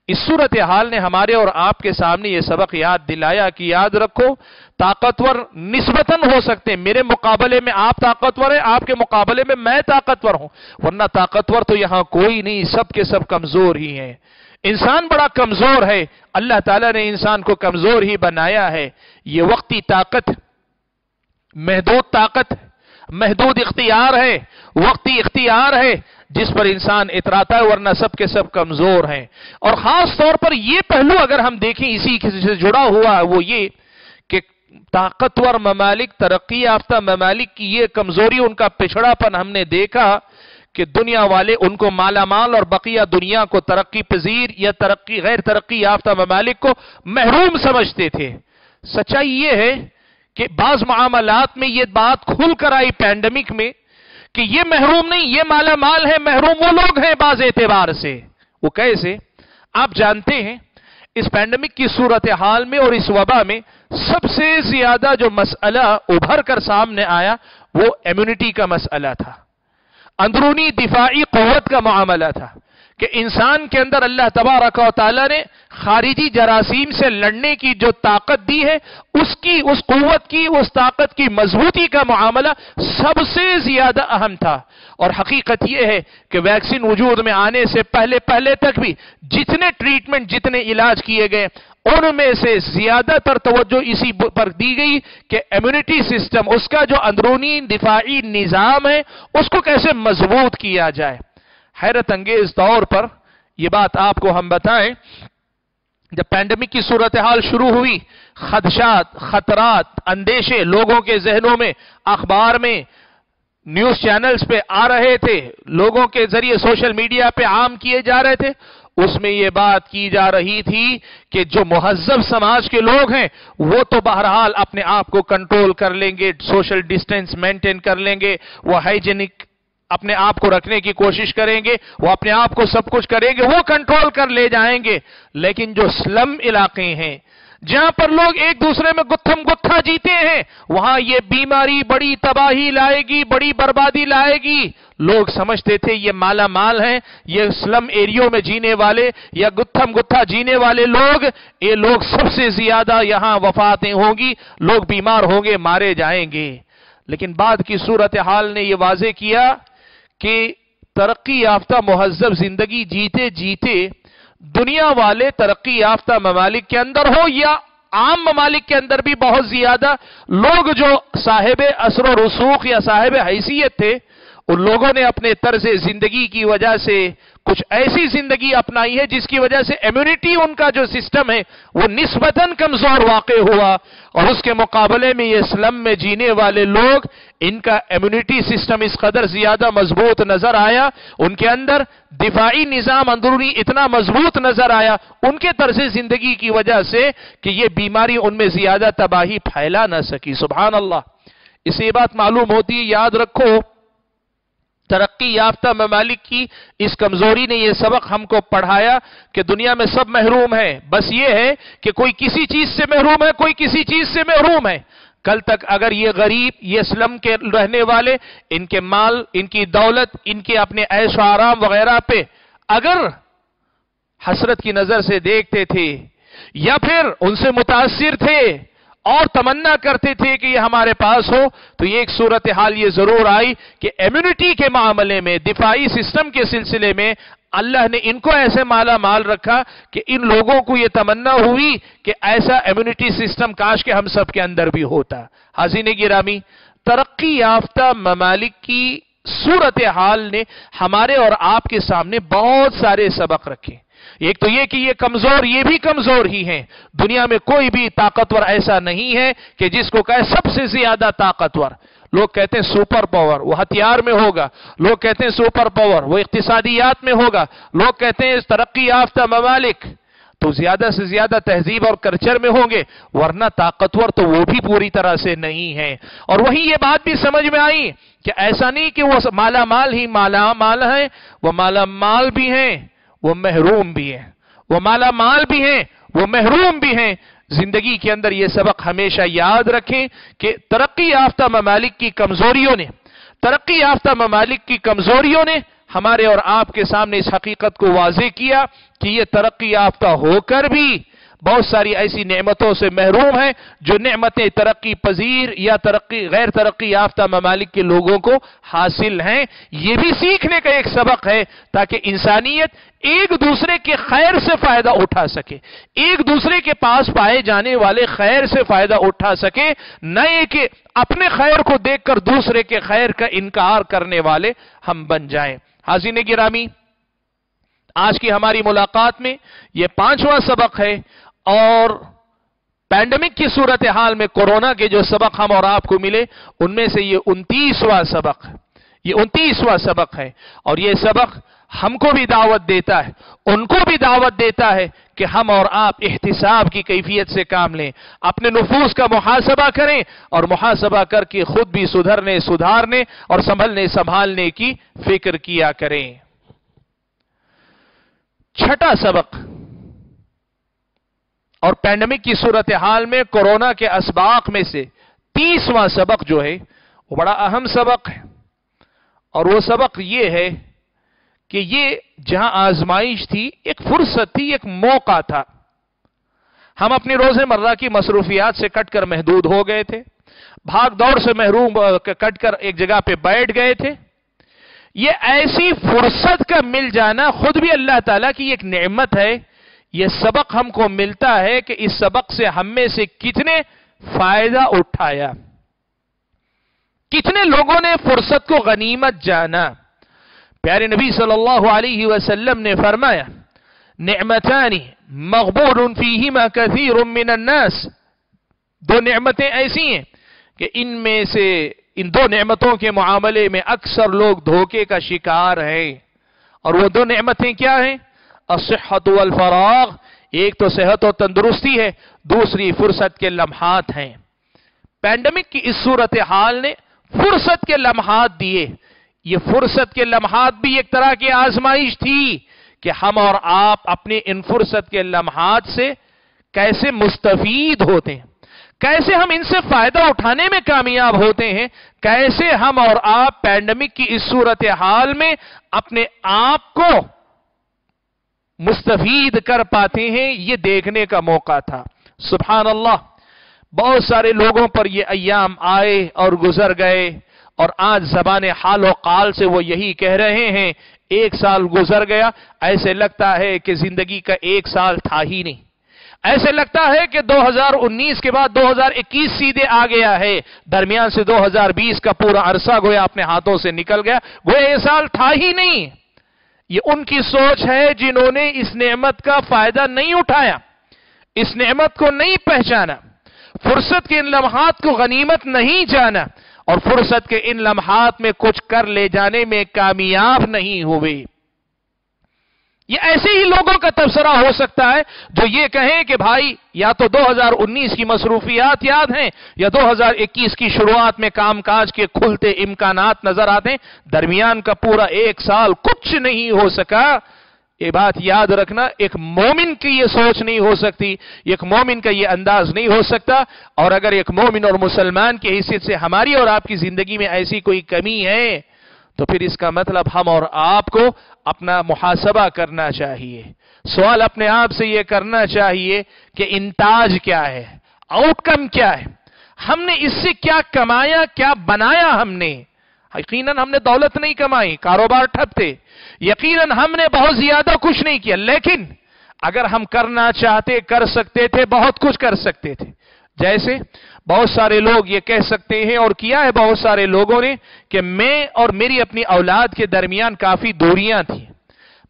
इस सूरत हाल ने हमारे और आपके सामने यह सबक याद दिलाया कि याद रखो ताकतवर निस्बतन हो सकते हैं। मेरे मुकाबले में आप ताकतवर है, आपके मुकाबले में मैं ताकतवर हूँ। वरना ताकतवर तो यहाँ कोई नहीं सब के सब कमज़ोर ही हैं। इंसान बड़ा कमज़ोर है। अल्लाह ताला ने इंसान को कमज़ोर ही बनाया है। ये वक्ती ताकत, महदूद ताकत, महदूद इख्तियार है। वक्ती इख्तियार है, जिस पर इंसान इतराता है, वरना सब के सब कमज़ोर हैं। और खास तौर पर यह पहलू अगर हम देखें, इसी से जुड़ा हुआ है, वो ये ताकतवर ममालिक, तरक्की याफ्ता ममालिक की ये कमज़ोरी, उनका पिछड़ापन हमने देखा कि दुनिया वाले उनको माला माल और बकिया दुनिया को तरक्की पजीर या तरक्की, गैर तरक्की याफ्ता ममालिक को महरूम समझते थे। सच्चाई यह है कि बाज मामलात में यह बात खुलकर आई पैंडमिक में कि ये महरूम नहीं, ये माला माल है, महरूम वो लोग हैं बाज एतबार से। वो कैसे? आप जानते हैं इस पैंडमिक की सूरत हाल में और इस वबा में सबसे ज़्यादा जो मसला उभर कर सामने आया, वो इम्यूनिटी का मसला था। अंदरूनी दिफाई कौत का मामला था। कि इंसान के अंदर अल्लाह तबारक ने खारिजी जरासीम से लड़ने की जो ताकत दी है, उसकी, उस कुत की, उस ताकत की मजबूती का मामला सबसे ज़्यादा अहम था। और हकीकत यह है कि वैक्सीन वजूद में आने से पहले पहले तक भी जितने ट्रीटमेंट, जितने इलाज किए गए, उनमें से ज़्यादातर तवज्जो इसी पर दी गई कि इम्यूनिटी सिस्टम उसका जो अंदरूनी दिफाई निज़ाम है, उसको कैसे मज़बूत किया जाए। हैरत अंगेज तौर पर यह बात आपको हम बताएँ, जब पैंडमिक की सूरत हाल शुरू हुई, खदशात, खतरात, अंदेशे लोगों के जहनों में, अखबार में, न्यूज़ चैनल्स पे आ रहे थे, लोगों के ज़रिए सोशल मीडिया पे आम किए जा रहे थे, उसमें यह बात की जा रही थी कि जो महजब समाज के लोग हैं, वो तो बहरहाल अपने आप को कंट्रोल कर लेंगे सोशल डिस्टेंस मेंटेन कर लेंगे, वो हाइजेनिक अपने आप को रखने की कोशिश करेंगे, वो अपने आप को सब कुछ करेंगे, वो कंट्रोल कर ले जाएँगे। लेकिन जो स्लम इलाके हैं, जहाँ पर लोग एक दूसरे में गुत्थम गुत्था जीते हैं, वहाँ ये बीमारी बड़ी तबाही लाएगी, बड़ी बर्बादी लाएगी। लोग समझते थे ये माला माल हैं, ये स्लम एरियो में जीने वाले, या गुत्थम गुत्था जीने वाले लोग, ये लोग सबसे ज़्यादा यहाँ वफातें होंगी, लोग बीमार होंगे, मारे जाएँगे। लेकिन बाद की सूरत हाल ने यह वाजे किया कि तरक्की याफ्ता महजब ज़िंदगी जीते जीते दुनिया वाले तरक्की याफ्ता ममालिक के अंदर हो या आम ममालिक के अंदर भी बहुत ज़्यादा लोग जो साहेब असर रसूख या साहेब हैसियत थे, उन लोगों ने अपने तर्ज ज़िंदगी की वजह से कुछ ऐसी ज़िंदगी अपनाई है जिसकी वजह से इम्यूनिटी उनका जो सिस्टम है, वो निस्बतन कमज़ोर वाक़ हुआ। और उसके मुकाबले में ये स्लम में जीने वाले लोग, इनका इम्यूनिटी सिस्टम इस कदर ज़्यादा मज़बूत नज़र आया। उनके अंदर दिफाई निज़ाम अंदरूनी इतना मज़बूत नज़र आया उनके तर्ज ज़िंदगी की वजह से कि ये बीमारी उनमें ज़्यादा तबाही फैला ना सकी। सुबह अल्लाह। इसे बात मालूम होती है, याद रखो तरक्की याफ्ता ममालिक की इस कमज़ोरी ने यह सबक हमको पढ़ाया कि दुनिया में सब महरूम है। बस ये है कि कोई किसी चीज़ से महरूम है, कोई किसी चीज़ से महरूम है। कल तक अगर ये गरीब, ये स्लम के रहने वाले, इनके माल, इनकी दौलत, इनके अपने ऐश आराम वगैरह पे अगर हसरत की नज़र से देखते थे या फिर उनसे मुतासर थे और तमन्ना करते थे कि ये हमारे पास हो। तो ये एक सूरत हाल ये ज़रूर आई कि इम्यूनिटी के मामले में, दिफाई सिस्टम के सिलसिले में अल्लाह ने इनको ऐसे माला माल रखा कि इन लोगों को यह तमन्ना हुई कि ऐसा इम्यूनिटी सिस्टम काश के हम सब के अंदर भी होता। हाजिन गिरामी तरक्की याफ्ता ममालिक की सूरत हाल ने हमारे और आपके सामने बहुत सारे सबक रखे। एक तो ये कि ये कमज़ोर, ये भी कमज़ोर ही हैं। दुनिया में कोई भी ताकतवर ऐसा नहीं है कि जिसको कहे सबसे ज़्यादा ताकतवर। लोग कहते हैं सुपर पावर, वो हथियार में होगा। लोग कहते हैं सुपर पावर, वो इकतसादियात में होगा। लोग कहते हैं तरक्की याफ्ता ममालिक तो ज़्यादा से ज़्यादा तहजीब और कल्चर में होंगे, वरना ताकतवर तो वो भी पूरी तरह से नहीं है। और वही ये बात भी समझ में आई कि ऐसा नहीं कि वो माला माल ही माला माल है, वो माला माल भी हैं। वो महरूम भी हैं। वो माला माल भी हैं, वो महरूम भी हैं। ज़िंदगी के अंदर ये सबक हमेशा याद रखें कि तरक्की याफ्ता ममालिक की कमजोरियों ने, तरक्की याफ्ता ममालिक की कमजोरियों ने हमारे और आपके सामने इस हकीकत को वाजे किया कि यह तरक्की याफ्ता होकर भी बहुत सारी ऐसी नेमतों से महरूम है, जो नेमतें तरक्की पजीर या तरक्की, गैर तरक्की याफ्ता ममालिक के लोगों को हासिल हैं। यह भी सीखने का एक सबक है, ताकि इंसानियत एक दूसरे के खैर से फ़ायदा उठा सके। एक दूसरे के पास पाए जाने वाले खैर से फ़ायदा उठा सके नए के अपने खैर को देखकर दूसरे के खैर का इनकार करने वाले हम बन जाएँ। हाजिन गिरामी आज की हमारी मुलाकात में यह पांचवा सबक है और पैंडमिक की सूरत हाल में कोरोना के जो सबक हम और आपको मिले, उनमें से ये उनतीसवा सबक ये उनतीसवा सबक है और ये सबक हमको भी दावत देता है, उनको भी दावत देता है कि हम और आप एहतिसाब की कैफियत से काम लें, अपने नफूस का मुहासबा करें और मुहासबा करके खुद भी सुधरने, सुधारने और संभलने, संभालने की फ़िक्र किया करें। छठा सबक और पैंडमिक की सूरत हाल में कोरोना के असबाक में से तीसवां सबक जो है, वो बड़ा अहम सबक है। और वो सबक ये है कि ये जहाँ आजमाइश थी, एक फुर्सत थी, एक मौका था। हम अपनी रोज़मर्रा की मसरूफियात से कटकर महदूद हो गए थे। भाग दौड़ से महरूम कटकर एक जगह पे बैठ गए थे। ये ऐसी फुर्सत का मिल जाना खुद भी अल्लाह ताला की एक नेमत है यह सबक हमको मिलता है कि इस सबक से हम में से कितने फ़ायदा उठाया। कितने लोगों ने फुर्सत को गनीमत जाना। प्यारे नबी सल्लल्लाहु अलैहि वसल्लम ने फरमाया, नमतानी मकबूल फीहिमा कथीर मिनन्नास दो नेमतें ऐसी हैं कि इनमें से, इन दो नेमतों के मामले में अक्सर लोग धोखे का शिकार हैं। और वो दो नेमतें क्या हैं? असहत फराग। एक तो सेहत और तंदुरुस्ती है, दूसरी फुर्सत के लम्हात हैं। पैंडमिक की इस सूरत हाल ने फुर्सत के लम्हात दिए। ये फुर्सत के लम्हात भी एक तरह की आजमाइश थी कि हम और आप अपने इन फुर्सत के लम्हात से कैसे मुस्तफीद होते हैं। कैसे हम इनसे फ़ायदा उठाने में कामयाब होते हैं। कैसे हम और आप पैंडमिक की इस सूरत हाल में अपने आप को मुस्तफीद कर पाते हैं, ये देखने का मौका था। सुबहान अल्लाह बहुत सारे लोगों पर यह अयाम आए और गुजर गए और आज जबान हाल काल से वो यही कह रहे हैं, एक साल गुजर गया, ऐसे लगता है कि ज़िंदगी का एक साल था ही नहीं। ऐसे लगता है कि 2019 के बाद 2021 सीधे आ गया है, दरमियान से 2020 का पूरा अरसा गोया अपने हाथों से निकल गया गोया ये साल था ही नहीं। ये उनकी सोच है जिन्होंने इस नेमत का फ़ायदा नहीं उठाया, इस नेमत को नहीं पहचाना, फुर्सत के इन लम्हात को गनीमत नहीं जाना, और फुर्सत के इन लम्हात में कुछ कर ले जाने में कामयाब नहीं हुए। ये ऐसे ही लोगों का तबसरा हो सकता है जो ये कहें कि भाई, या तो 2019 की मसरूफियात याद हैं, या 2021 की शुरुआत में कामकाज के खुलते इम्कान नज़र आते हैं। दरमियान का पूरा एक साल कुछ नहीं हो सका। ये बात याद रखना, एक मोमिन की ये सोच नहीं हो सकती, एक मोमिन का ये अंदाज नहीं हो सकता। और अगर एक मोमिन और मुसलमान की हैसियत से हमारी और आपकी ज़िंदगी में ऐसी कोई कमी है तो फिर इसका मतलब हम और आपको अपना मुहासबा करना चाहिए। सवाल अपने आप से यह करना चाहिए कि इंताज क्या है, आउटकम क्या है, हमने इससे क्या कमाया, क्या बनाया हमने। यकीनन हमने दौलत नहीं कमाई, कारोबार ठप थे यकीनन हमने बहुत ज़्यादा कुछ नहीं किया, लेकिन अगर हम करना चाहते, कर सकते थे, बहुत कुछ कर सकते थे। जैसे बहुत सारे लोग ये कह सकते हैं और किया है बहुत सारे लोगों ने कि मैं और मेरी अपनी औलाद के दरमियान काफ़ी दूरियाँ थी।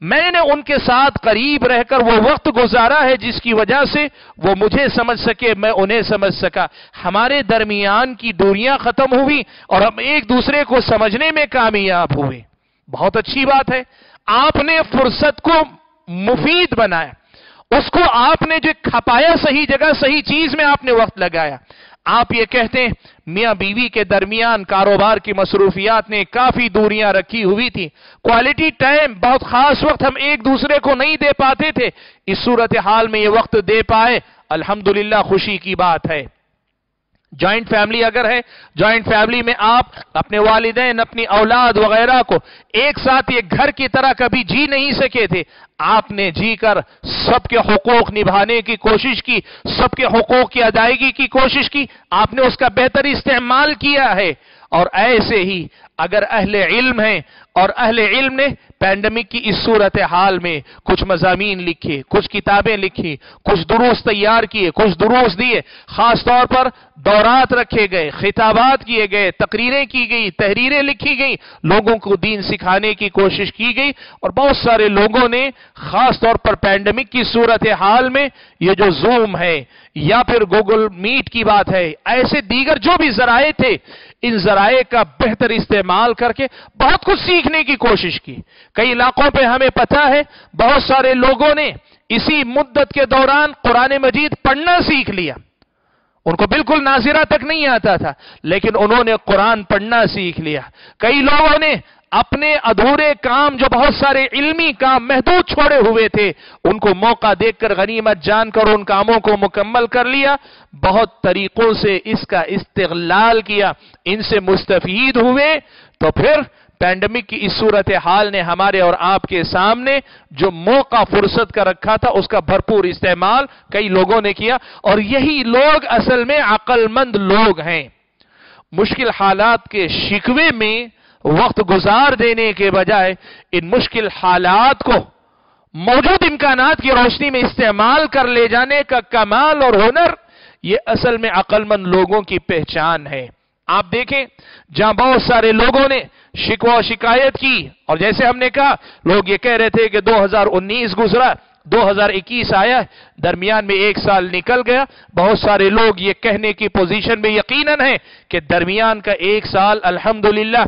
मैंने उनके साथ करीब रहकर वो वक्त गुजारा है जिसकी वजह से वो मुझे समझ सके, मैं उन्हें समझ सका। हमारे दरमियान की दूरियाँ खत्म हुई और हम एक दूसरे को समझने में कामयाब हुए। बहुत अच्छी बात है। आपने फुर्सत को मुफीद बनाया। उसको आपने जो खपाया सही जगह, सही चीज़ में आपने वक्त लगाया। आप ये कहते हैं, मियाँ बीवी के दरमियान कारोबार की मसरूफियात ने काफ़ी दूरियाँ रखी हुई थी। क्वालिटी टाइम बहुत खास वक्त हम एक दूसरे को नहीं दे पाते थे। इस सूरत हाल में ये वक्त दे पाए, अल्हम्दुलिल्लाह खुशी की बात है। ज्वाइंट फैमिली अगर है ज्वाइंट फैमिली में आप अपने वालिदैन, अपनी औलाद वगैरह को एक साथ ये घर की तरह कभी जी नहीं सके थे। आपने जी कर सबके हकूक निभाने की कोशिश की, सबके हकूक की अदायगी की कोशिश की, आपने उसका बेहतर इस्तेमाल किया है। और ऐसे ही अगर अहले इल्म है और अहले इल्म ने पैंडमिक की इस सूरत हाल में कुछ मजामी लिखे, कुछ किताबें लिखी, कुछ दुरुस्त तैयार किए, कुछ दुरुस्त दिए। खास तौर पर दौरात रखे गए, खिताबात किए गए, तकरीरें की गई, तहरीरें लिखी गई, लोगों को दीन सिखाने की कोशिश की गई और बहुत सारे लोगों ने खास तौर पर पैंडमिक की सूरत हाल में ये जो जूम है या फिर गूगल मीट की बात है, ऐसे दीगर जो भी जराए थे, इन जराए का बेहतर इस्तेमाल करके बहुत कुछ सीखने की कोशिश की। कई इलाकों पे हमें पता है, बहुत सारे लोगों ने इसी मुद्दत के दौरान कुरान मजीद पढ़ना सीख लिया। उनको बिल्कुल नाजिरा तक नहीं आता था, लेकिन उन्होंने कुरान पढ़ना सीख लिया। कई लोगों ने अपने अधूरे काम, जो बहुत सारे इल्मी काम महदूद छोड़े हुए थे, उनको मौका देखकर गनीमत जानकर उन कामों को मुकम्मल कर लिया। बहुत तरीकों से इसका इस्तेलाल किया। इनसे मुस्तफीद हुए तो फिर पैंडमिक की इस सूरत हाल ने हमारे और आपके सामने जो मौका फुर्सत का रखा था, उसका भरपूर इस्तेमाल कई लोगों ने किया और यही लोग असल में अकलमंद लोग हैं। मुश्किल हालात के शिकवे में वक्त गुजार देने के बजाय इन मुश्किल हालात को मौजूद इम्कान की रोशनी में इस्तेमाल कर ले जाने का कमाल और हुनर यह असल में अकलमंद लोगों की पहचान है। आप देखें, जहाँ बहुत सारे लोगों ने शिकवा शिकायत की। और जैसे हमने कहा, लोग ये कह रहे थे कि 2019 गुजरा 2021 आया, दरमियान में एक साल निकल गया। बहुत सारे लोग ये कहने की पोजीशन में यकीनन है कि दरमियान का एक साल, अल्हम्दुलिल्लाह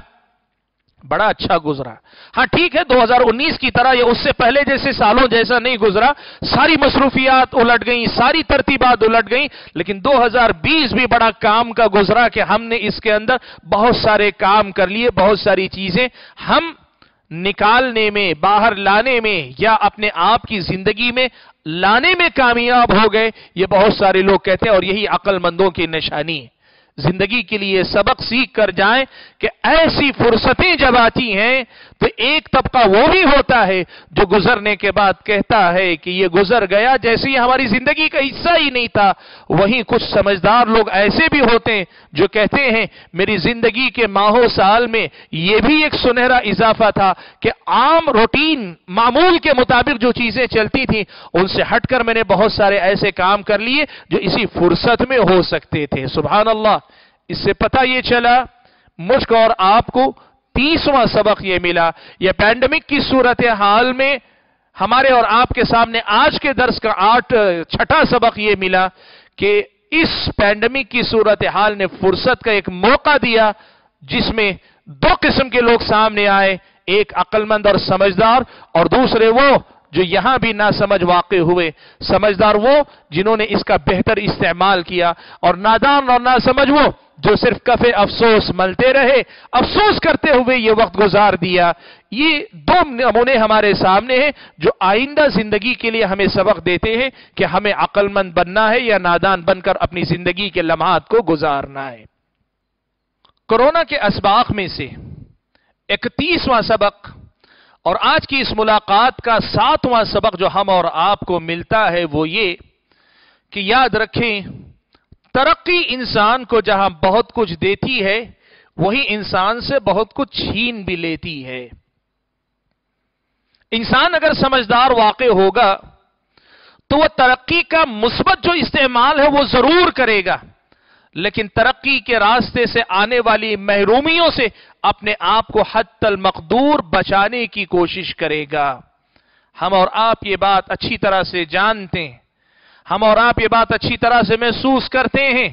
बड़ा अच्छा गुजरा। हाँ ठीक है 2019 की तरह ये उससे पहले जैसे सालों जैसा नहीं गुजरा, सारी मसरूफियात उलट गई, सारी तरतीबात उलट गई, लेकिन 2020 भी बड़ा काम का गुजरा कि हमने इसके अंदर बहुत सारे काम कर लिए, बहुत सारी चीज़ें हम निकालने में, बाहर लाने में या अपने आप की ज़िंदगी में लाने में कामयाब हो गए, ये बहुत सारे लोग कहते हैं, और यही अक्लमंदों की निशानी है। ज़िंदगी के लिए सबक सीख कर जाएँ कि ऐसी फुर्सतें जब आती हैं तो एक तबका वो भी होता है जो गुजरने के बाद कहता है कि ये गुजर गया जैसे ये हमारी ज़िंदगी का हिस्सा ही नहीं था। वहीं कुछ समझदार लोग ऐसे भी होते हैं जो कहते हैं, मेरी ज़िंदगी के माहो साल में ये भी एक सुनहरा इजाफा था कि आम रूटीन, मामूल के मुताबिक जो चीज़ें चलती थी, उनसे हटकर मैंने बहुत सारे ऐसे काम कर लिए जो इसी फुर्सत में हो सकते थे। सुबह अल्लाह। इससे पता यह चला मुझको और आपको तीसवां सबक यह मिला। यह पैंडमिक की सूरत हाल में हमारे और आपके सामने आज के दर्श का आठ, छठा सबक यह मिला कि इस पैंडमिक की सूरत हाल ने फुर्सत का एक मौका दिया, जिसमें दो किस्म के लोग सामने आए, एक अक्लमंद और समझदार, और दूसरे वो जो यहाँ भी ना समझ वाक़ हुए। समझदार वो जिन्होंने इसका बेहतर इस्तेमाल किया, और नादान और ना समझ वो जो सिर्फ़ कफे अफसोस मलते रहे, अफसोस करते हुए ये वक्त गुजार दिया। ये दो नमूने हमारे सामने हैं, जो आइंदा ज़िंदगी के लिए हमें सबक देते हैं कि हमें अक्लमंद बनना है या नादान बनकर अपनी ज़िंदगी के लम्हात को गुजारना है। कोरोना के असबाक में से इकतीसवां सबक और आज की इस मुलाकात का सातवां सबक जो हम और आपको मिलता है वो ये कि याद रखें तरक्की इंसान को जहाँ बहुत कुछ देती है, वही इंसान से बहुत कुछ छीन भी लेती है। इंसान अगर समझदार वाक़ होगा तो वह तरक्की का मुस्बत जो इस्तेमाल है वो ज़रूर करेगा। लेकिन तरक्की के रास्ते से आने वाली महरूमियों से अपने आप को हद तल मकदूर बचाने की कोशिश करेगा। हम और आप ये बात अच्छी तरह से जानते हैं। हम और आप ये बात अच्छी तरह से महसूस करते हैं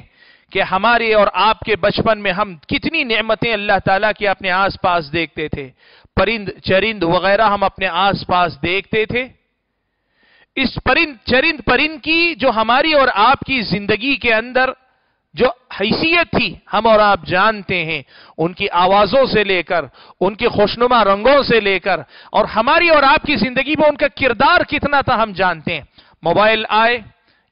कि हमारे और आपके बचपन में हम कितनी नेमतें अल्लाह ताला की अपने आसपास देखते थे। परिंद, चरिंद वगैरह हम अपने आसपास देखते थे। इस परिंद, चरिंद परिंद की जो हमारी और आपकी ज़िंदगी के अंदर जो हैसियत थी, हम और आप जानते हैं। उनकी आवाजों से लेकर, उनके खुशनुमा रंगों से लेकर और हमारी और आपकी ज़िंदगी में उनका किरदार कितना था हम जानते हैं। मोबाइल आए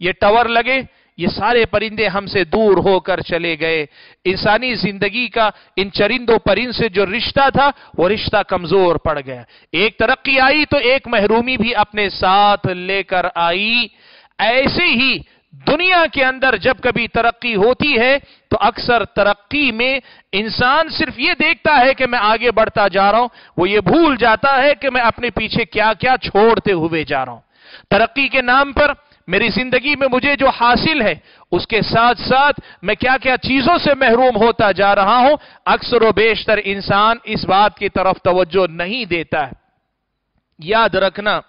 ये टावर लगे, ये सारे परिंदे हमसे दूर होकर चले गए। इंसानी ज़िंदगी का इन चरिंदों परिंद से जो रिश्ता था, वो रिश्ता कमज़ोर पड़ गया। एक तरक्की आई तो एक महरूमी भी अपने साथ लेकर आई। ऐसे ही दुनिया के अंदर जब कभी तरक्की होती है तो अक्सर तरक्की में इंसान सिर्फ़ ये देखता है कि मैं आगे बढ़ता जा रहा हूँ, वो ये भूल जाता है कि मैं अपने पीछे क्या क्या छोड़ते हुए जा रहा हूँ। तरक्की के नाम पर मेरी ज़िंदगी में मुझे जो हासिल है, उसके साथ साथ मैं क्या क्या चीज़ों से महरूम होता जा रहा हूँ, अक्सर व बेशतर इंसान इस बात की तरफ़ तवज्जो नहीं देता है। याद रखना,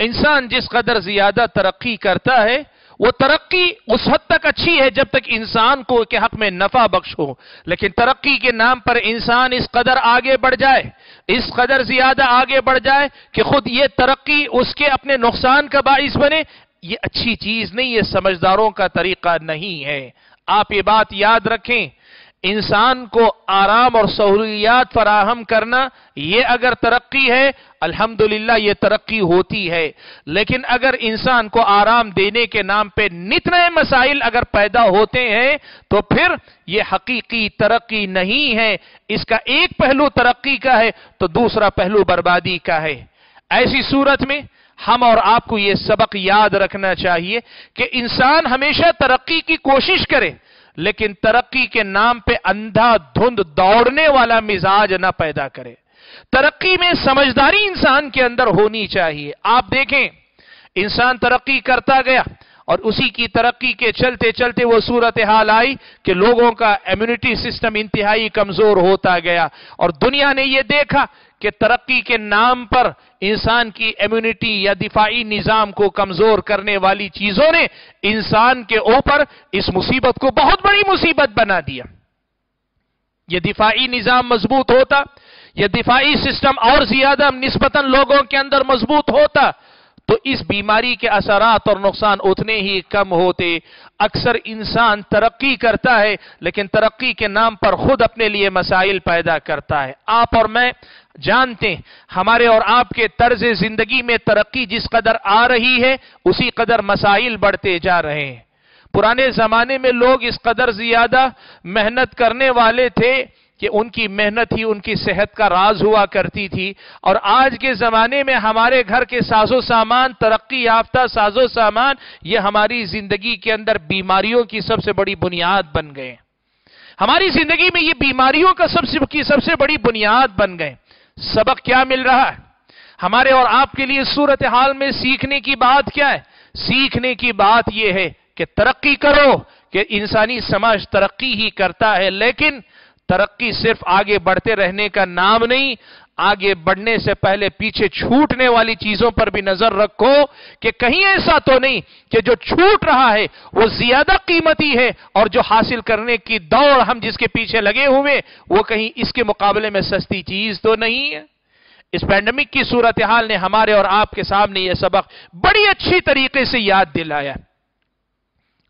इंसान जिस कदर ज़्यादा तरक्की करता है, वो तरक्की उस हद तक अच्छी है जब तक इंसान को के हक में नफा बख्श हो। लेकिन तरक्की के नाम पर इंसान इस कदर आगे बढ़ जाए, इस कदर ज़्यादा आगे बढ़ जाए कि खुद ये तरक्की उसके अपने नुकसान का बाइस बने ये अच्छी चीज़ नहीं, ये समझदारों का तरीका नहीं है। आप ये बात याद रखें, इंसान को आराम और सहूलियात फराहम करना यह अगर तरक्की है, अल्हम्दुलिल्लाह ये तरक्की होती है। लेकिन अगर इंसान को आराम देने के नाम पे नित नए मसाइल अगर पैदा होते हैं तो फिर यह हकीकी तरक्की नहीं है। इसका एक पहलू तरक्की का है तो दूसरा पहलू बर्बादी का है। ऐसी सूरत में हम और आपको यह सबक याद रखना चाहिए कि इंसान हमेशा तरक्की की कोशिश करे, लेकिन तरक्की के नाम पे अंधा धुंध दौड़ने वाला मिजाज ना पैदा करे। तरक्की में समझदारी इंसान के अंदर होनी चाहिए। आप देखें, इंसान तरक्की करता गया और उसी की तरक्की के चलते चलते वो सूरत हाल आई कि लोगों का इम्यूनिटी सिस्टम इंतहाई कमज़ोर होता गया और दुनिया ने यह देखा कि तरक्की के नाम पर इंसान की इम्यूनिटी या दिफाई निज़ाम को कमज़ोर करने वाली चीज़ों ने इंसान के ऊपर इस मुसीबत को बहुत बड़ी मुसीबत बना दिया। यह दिफाई निज़ाम मज़बूत होता यह दिफाई सिस्टम और ज़्यादा निस्बतन लोगों के अंदर मज़बूत होता तो इस बीमारी के असरात और नुकसान उतने ही कम होते। अक्सर इंसान तरक्की करता है, लेकिन तरक्की के नाम पर खुद अपने लिए मसाइल पैदा करता है। आप और मैं जानते हैं, हमारे और आपके तर्ज ज़िंदगी में तरक्की जिस कदर आ रही है, उसी कदर मसाइल बढ़ते जा रहे हैं। पुराने जमाने में लोग इस कदर ज़्यादा मेहनत करने वाले थे कि उनकी मेहनत ही उनकी सेहत का राज हुआ करती थी। और आज के जमाने में हमारे घर के साजो सामान तरक्की याफ्ता साजो सामान ये हमारी ज़िंदगी के अंदर बीमारियों की सबसे बड़ी बुनियाद बन गए। हमारी ज़िंदगी में ये बीमारियों का सबसे, की सबसे बड़ी बुनियाद बन गए। सबक क्या मिल रहा है? हमारे और आपके लिए सूरत हाल में सीखने की बात क्या है? सीखने की बात यह है कि तरक्की करो, कि इंसानी समाज तरक्की ही करता है। लेकिन तरक्की सिर्फ़ आगे बढ़ते रहने का नाम नहीं, आगे बढ़ने से पहले पीछे छूटने वाली चीज़ों पर भी नज़र रखो कि कहीं ऐसा तो नहीं कि जो छूट रहा है, वो ज़्यादा कीमती है और जो हासिल करने की दौड़ हम जिसके पीछे लगे हुए, वो कहीं इसके मुकाबले में सस्ती चीज़ तो नहीं है। इस पैंडमिक की सूरत हाल ने हमारे और आपके सामने यह सबक बड़ी अच्छी तरीके से याद दिलाया।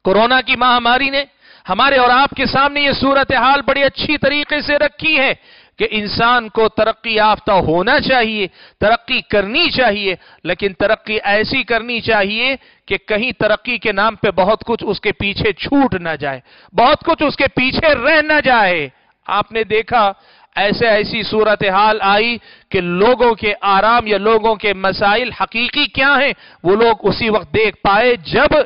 कोरोना की महामारी ने हमारे और आपके सामने ये सूरत हाल बड़ी अच्छी तरीके से रखी है कि इंसान को तरक्की याफ्ता होना चाहिए, तरक्की करनी चाहिए, लेकिन तरक्की ऐसी करनी चाहिए कि कहीं तरक्की के नाम पे बहुत कुछ उसके पीछे छूट ना जाए, बहुत कुछ उसके पीछे रह ना जाए। आपने देखा ऐसे ऐसी सूरत हाल आई कि लोगों के आराम या लोगों के मसाइल हकीकी क्या हैं, वो लोग उसी वक्त देख पाए जब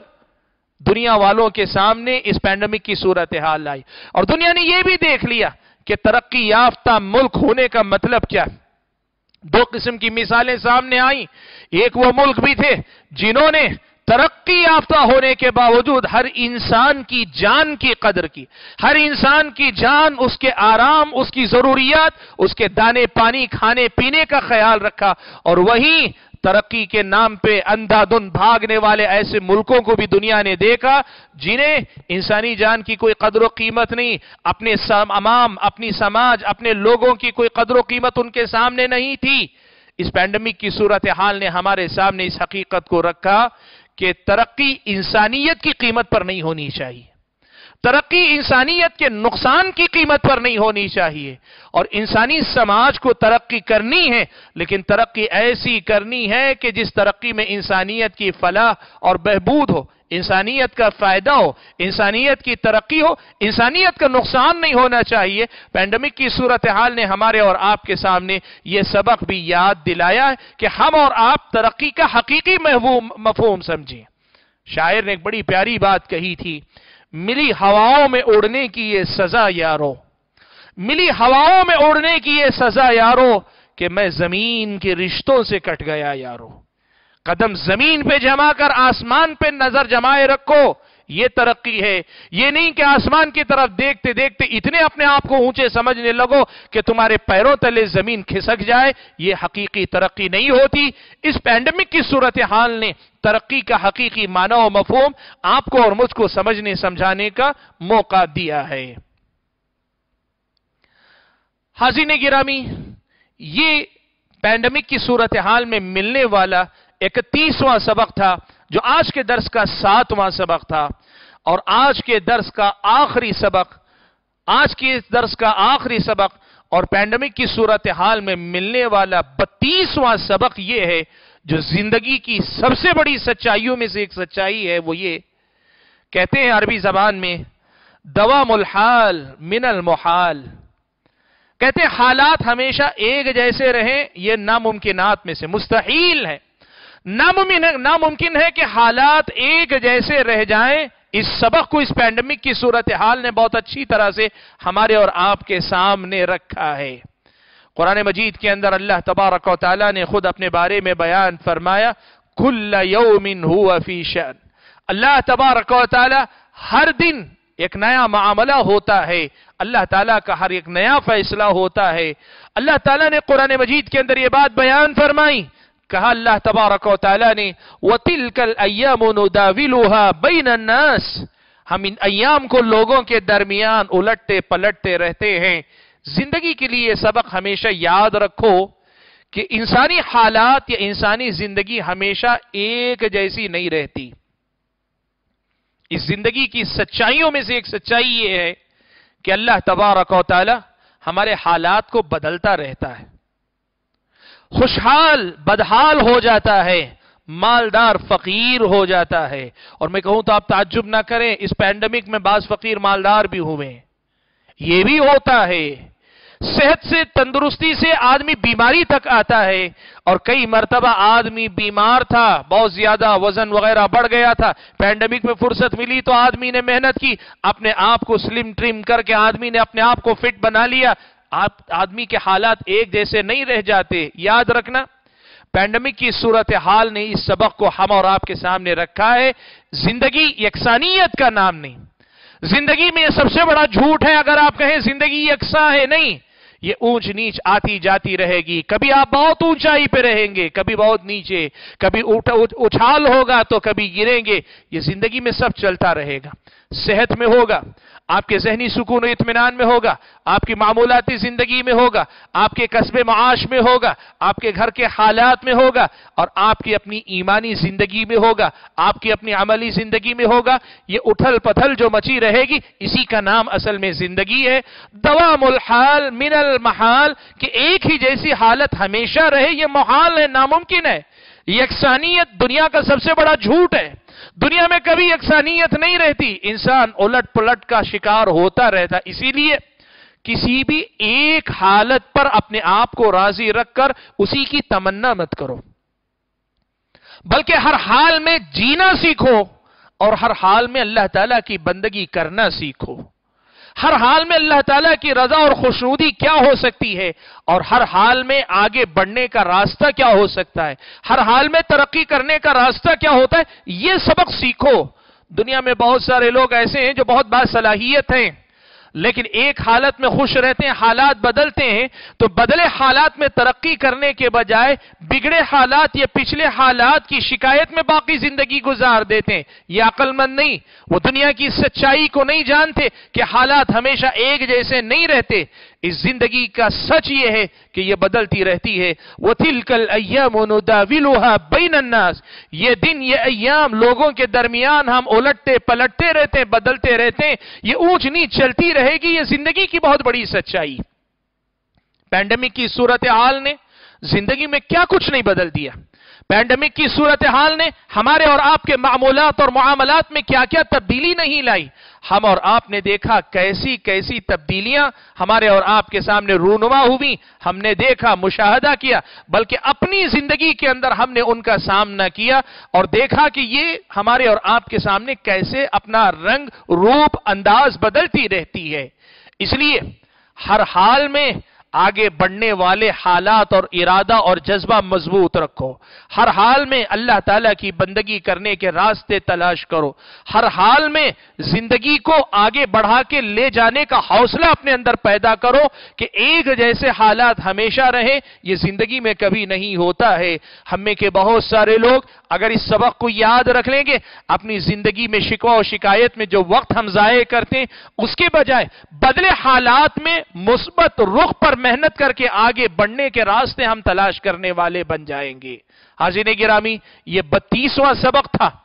दुनिया वालों के सामने इस पैंडमिक की सूरत हाल आई और दुनिया ने यह भी देख लिया कि तरक्की याफ्ता मुल्क होने का मतलब क्या दो किस्म की मिसालें सामने आई। एक वो मुल्क भी थे जिन्होंने तरक्की याफ्ता होने के बावजूद हर इंसान की जान की कदर की। हर इंसान की जान, उसके आराम, उसकी जरूरियात, उसके दाने पानी, खाने पीने का ख्याल रखा। और वहीं तरक्की के नाम पे अंधाधुन भागने वाले ऐसे मुल्कों को भी दुनिया ने देखा, जिन्हें इंसानी जान की कोई कदर कीमत नहीं, अपने अमाम, अपनी समाज, अपने लोगों की कोई कदर कीमत उनके सामने नहीं थी। इस पैंडमिक की सूरत हाल ने हमारे सामने इस हकीकत को रखा कि तरक्की इंसानियत की कीमत पर नहीं होनी चाहिए। तरक्की इंसानियत के नुकसान की कीमत पर नहीं होनी चाहिए। और इंसानी समाज को तरक्की करनी है, लेकिन तरक्की ऐसी करनी है कि जिस तरक्की में इंसानियत की फलाह और बहबूद हो, इंसानियत का फ़ायदा हो, इंसानियत की तरक्की हो, इंसानियत का नुकसान नहीं होना चाहिए। पैंडमिक की सूरत हाल ने हमारे और आपके सामने यह सबक भी याद दिलाया है कि हम और आप तरक्की का हकीकी मफहूम समझें। शायर ने एक बड़ी प्यारी बात कही थी मिली हवाओं में उड़ने की ये सजा यारो। मिली हवाओं में उड़ने की ये सजा यारो कि मैं ज़मीन के रिश्तों से कट गया यारो। कदम ज़मीन पे जमा कर, आसमान पे नज़र जमाए रखो ये तरक्की है। ये नहीं कि आसमान की तरफ़ देखते देखते इतने अपने आप को ऊँचे समझने लगो कि तुम्हारे पैरों तले ज़मीन खिसक जाए। ये हकीकी तरक्की नहीं होती। इस पैंडमिक की सूरत हाल ने तरक्की का हकीकी मानव मफहम आपको और मुझको समझने समझाने का मौका दिया है। हाजिन गिरामी, ये पैंडमिक की सूरत हाल में मिलने वाला इकतीसवां सबक था। जो आज के दर्स का सातवां सबक था और आज के दर्स का आखिरी सबक, आज के दर्स का आखिरी सबक और पैंडमिक की सूरत हाल में मिलने वाला बत्तीसवां सबक यह है, जो ज़िंदगी की सबसे बड़ी सच्चाइयों में से एक सच्चाई है, वो ये। कहते हैं अरबी जबान में दवा मुलहाल मिनल मुहाल। कहते हैं, हालात हमेशा एक जैसे रहें यह नामुमकिनात में से मुस्तहील है। नामुमकिन नामुमकिन है कि हालात एक जैसे रह जाएँ। इस सबक को इस पैंडमिक की सूरत हाल ने बहुत अच्छी तरह से हमारे और आपके सामने रखा है। कुरान मजीद के अंदर अल्लाह तबारक ने खुद अपने बारे में बयान फरमाया, कुल्ला यौमिन हुआ फ़ी शन अल्लाह तबारक हर दिन एक नया मामला होता है। अल्लाह ताला का हर एक नया फैसला होता है। अल्लाह ताला ने कुरान मजीद के अंदर यह बात बयान फरमाई कहा अल्लाह तबारक ताला ने वतिल कल अय्यामुदाविलुहा बैन अन्नास हम इन अयाम को लोगों के दरमियान उलटते पलटते रहते हैं। ज़िंदगी के लिए सबक हमेशा याद रखो कि इंसानी हालात या इंसानी ज़िंदगी हमेशा एक जैसी नहीं रहती। इस ज़िंदगी की सच्चाइयों में से एक सच्चाई यह है कि अल्लाह तबारक हमारे हालात को बदलता रहता है। खुशहाल, बदहाल हो जाता है, मालदार, फकीर हो जाता है। और मैं कहूँ तो आप ताज्जुब ना करें, इस पैंडमिक में बाज फकीर, मालदार भी हुए। यह भी होता है। सेहत से, तंदुरुस्ती से आदमी बीमारी तक आता है। और कई मरतबा आदमी बीमार था, बहुत ज़्यादा वज़न वगैरह बढ़ गया था। पैंडमिक में फुर्सत मिली तो आदमी ने मेहनत की, अपने आप को स्लिम ट्रिम करके आदमी ने अपने आप को फिट बना लिया। आप, आदमी के हालात एक जैसे नहीं रह जाते, याद रखना। पैंडमिक की सूरत हाल ने इस सबक को हम और आपके सामने रखा है। ज़िंदगी यकसानियत का नाम नहीं। ज़िंदगी में सबसे बड़ा झूठ है, अगर आप कहें ज़िंदगी यकसा है, नहीं। ये ऊंच नीच आती जाती रहेगी। कभी आप बहुत ऊंचाई पे रहेंगे, कभी बहुत नीचे। कभी उछाल होगा तो कभी गिरेंगे। ये ज़िंदगी में सब चलता रहेगा। सेहत में होगा। आपके जहनी सुकून इतमान में होगा, आपकी मामूलाती ज़िंदगी में होगा, आपके कस्बे माश में होगा, आपके घर के हालात में होगा और आपकी अपनी ईमानी ज़िंदगी में होगा, आपकी अपनी अमली ज़िंदगी में होगा। ये उथल पथल जो मची रहेगी, इसी का नाम असल में ज़िंदगी है। दवा मुलहाल मिनल महाल, कि एक ही जैसी हालत हमेशा रहे, ये मुहाल है, नामुमकिन है। यकसानियत दुनिया का सबसे बड़ा झूठ है। दुनिया में कभी यकसानियत नहीं रहती। इंसान उलट पुलट का शिकार होता रहता। इसीलिए किसी भी एक हालत पर अपने आप को राज़ी रखकर उसी की तमन्ना मत करो। बल्कि हर हाल में जीना सीखो और हर हाल में अल्लाह ताला की बंदगी करना सीखो। हर हाल में अल्लाह ताला की रजा और खुशनूदी क्या हो सकती है? और हर हाल में आगे बढ़ने का रास्ता क्या हो सकता है? हर हाल में तरक्की करने का रास्ता क्या होता है? यह सबक सीखो। दुनिया में बहुत सारे लोग ऐसे हैं जो बहुत बासलाहियत हैं। लेकिन एक हालत में खुश रहते हैं, हालात बदलते हैं तो बदले हालात में तरक्की करने के बजाय बिगड़े हालात या पिछले हालात की शिकायत में बाकी ज़िंदगी गुजार देते हैं। यह अकलमंद नहीं, वो दुनिया की सच्चाई को नहीं जानते कि हालात हमेशा एक जैसे नहीं रहते। इस ज़िंदगी का सच ये है कि ये बदलती रहती है। वो तिलकल अय्यामुदाविलुहा बैनन्नास ये दिन, ये अय्याम लोगों के दरमियान हम उलटते पलटते रहते बदलते रहते ये ऊंच नीच चलती रहेगी, ये ज़िंदगी की बहुत बड़ी सच्चाई। पैंडमिक की सूरत हाल ने ज़िंदगी में क्या कुछ नहीं बदल दिया। पैंडमिक की सूरत हाल ने हमारे और आपके मामूलात और मामलात में क्या क्या तब्दीली नहीं लाई। हम और आपने देखा कैसी कैसी तब्दीलियाँ हमारे और आपके सामने रूनुमा हुई। हमने देखा, मुशाहदा किया, बल्कि अपनी ज़िंदगी के अंदर हमने उनका सामना किया और देखा कि ये हमारे और आपके सामने कैसे अपना रंग, रूप, अंदाज बदलती रहती है। इसलिए हर हाल में आगे बढ़ने वाले हालात और इरादा और जज्बा मज़बूत रखो। हर हाल में अल्लाह ताला की बंदगी करने के रास्ते तलाश करो। हर हाल में ज़िंदगी को आगे बढ़ा के ले जाने का हौसला अपने अंदर पैदा करो कि एक जैसे हालात हमेशा रहे, ये ज़िंदगी में कभी नहीं होता है। हमें के बहुत सारे लोग अगर इस सबक को याद रख लेंगे, अपनी ज़िंदगी में शिकवा और शिकायत में जो वक्त हम जाये करते हैं, उसके बजाय बदले हालात में मुस्बत रुख पर मेहनत करके आगे बढ़ने के रास्ते हम तलाश करने वाले बन जाएँगे। हाजिर गिरामी यह बत्तीसवां सबक था।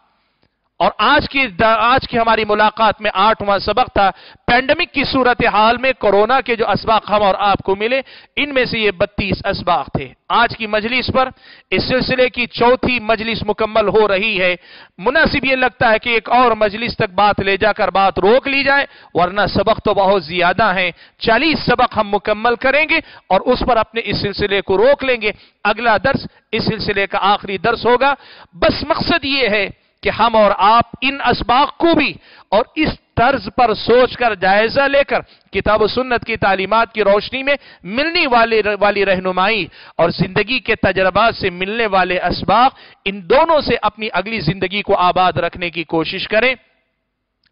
और आज की आज की हमारी मुलाकात में आठवां सबक था। पैंडमिक की सूरत हाल में कोरोना के जो असबाक हम और आपको मिले, इनमें से ये बत्तीस असबाक थे। आज की मजलिस पर इस सिलसिले की चौथी मजलिस मुकम्मल हो रही है। मुनासिब ये लगता है कि एक और मजलिस तक बात ले जाकर बात रोक ली जाए, वरना सबक तो बहुत ज़्यादा है। चालीस सबक हम मुकम्मल करेंगे और उस पर अपने इस सिलसिले को रोक लेंगे। अगला दर्स, इस सिलसिले का आखिरी दर्स होगा। बस मकसद ये है कि हम और आप इन इसबाक को भी और इस तर्ज पर सोचकर जायजा लेकर किताब सुन्नत की तालीमत की रोशनी में मिलने वाले वाली रहनुमाई और ज़िंदगी के तजर्बा से मिलने वाले इसबाक इन दोनों से अपनी अगली ज़िंदगी को आबाद रखने की कोशिश करें।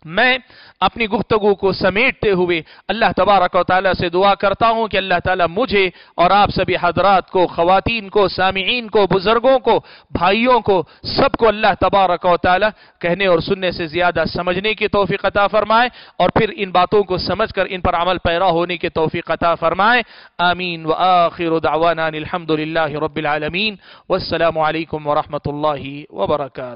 मैं अपनी गुफ्तगु को समेटते हुए अल्लाह तबारक ताली से दुआ करता हूँ कि अल्लाह ताला मुझे और आप सभी हजरात को, खवतिन को सामीन को, बुज़ुर्गों को, भाइयों को, सबको अल्लाह तबारक ताली कहने और सुनने से ज़्यादा समझने की तोफ़ी अता फरमाए और फिर इन बातों को समझ कर इन पर अमल पैरा होने की तोफ़ी अता फरमाए। आमीन व आखिर दावाना अलहमदिल्ला रबालमीन वसलम वरहमल वर्का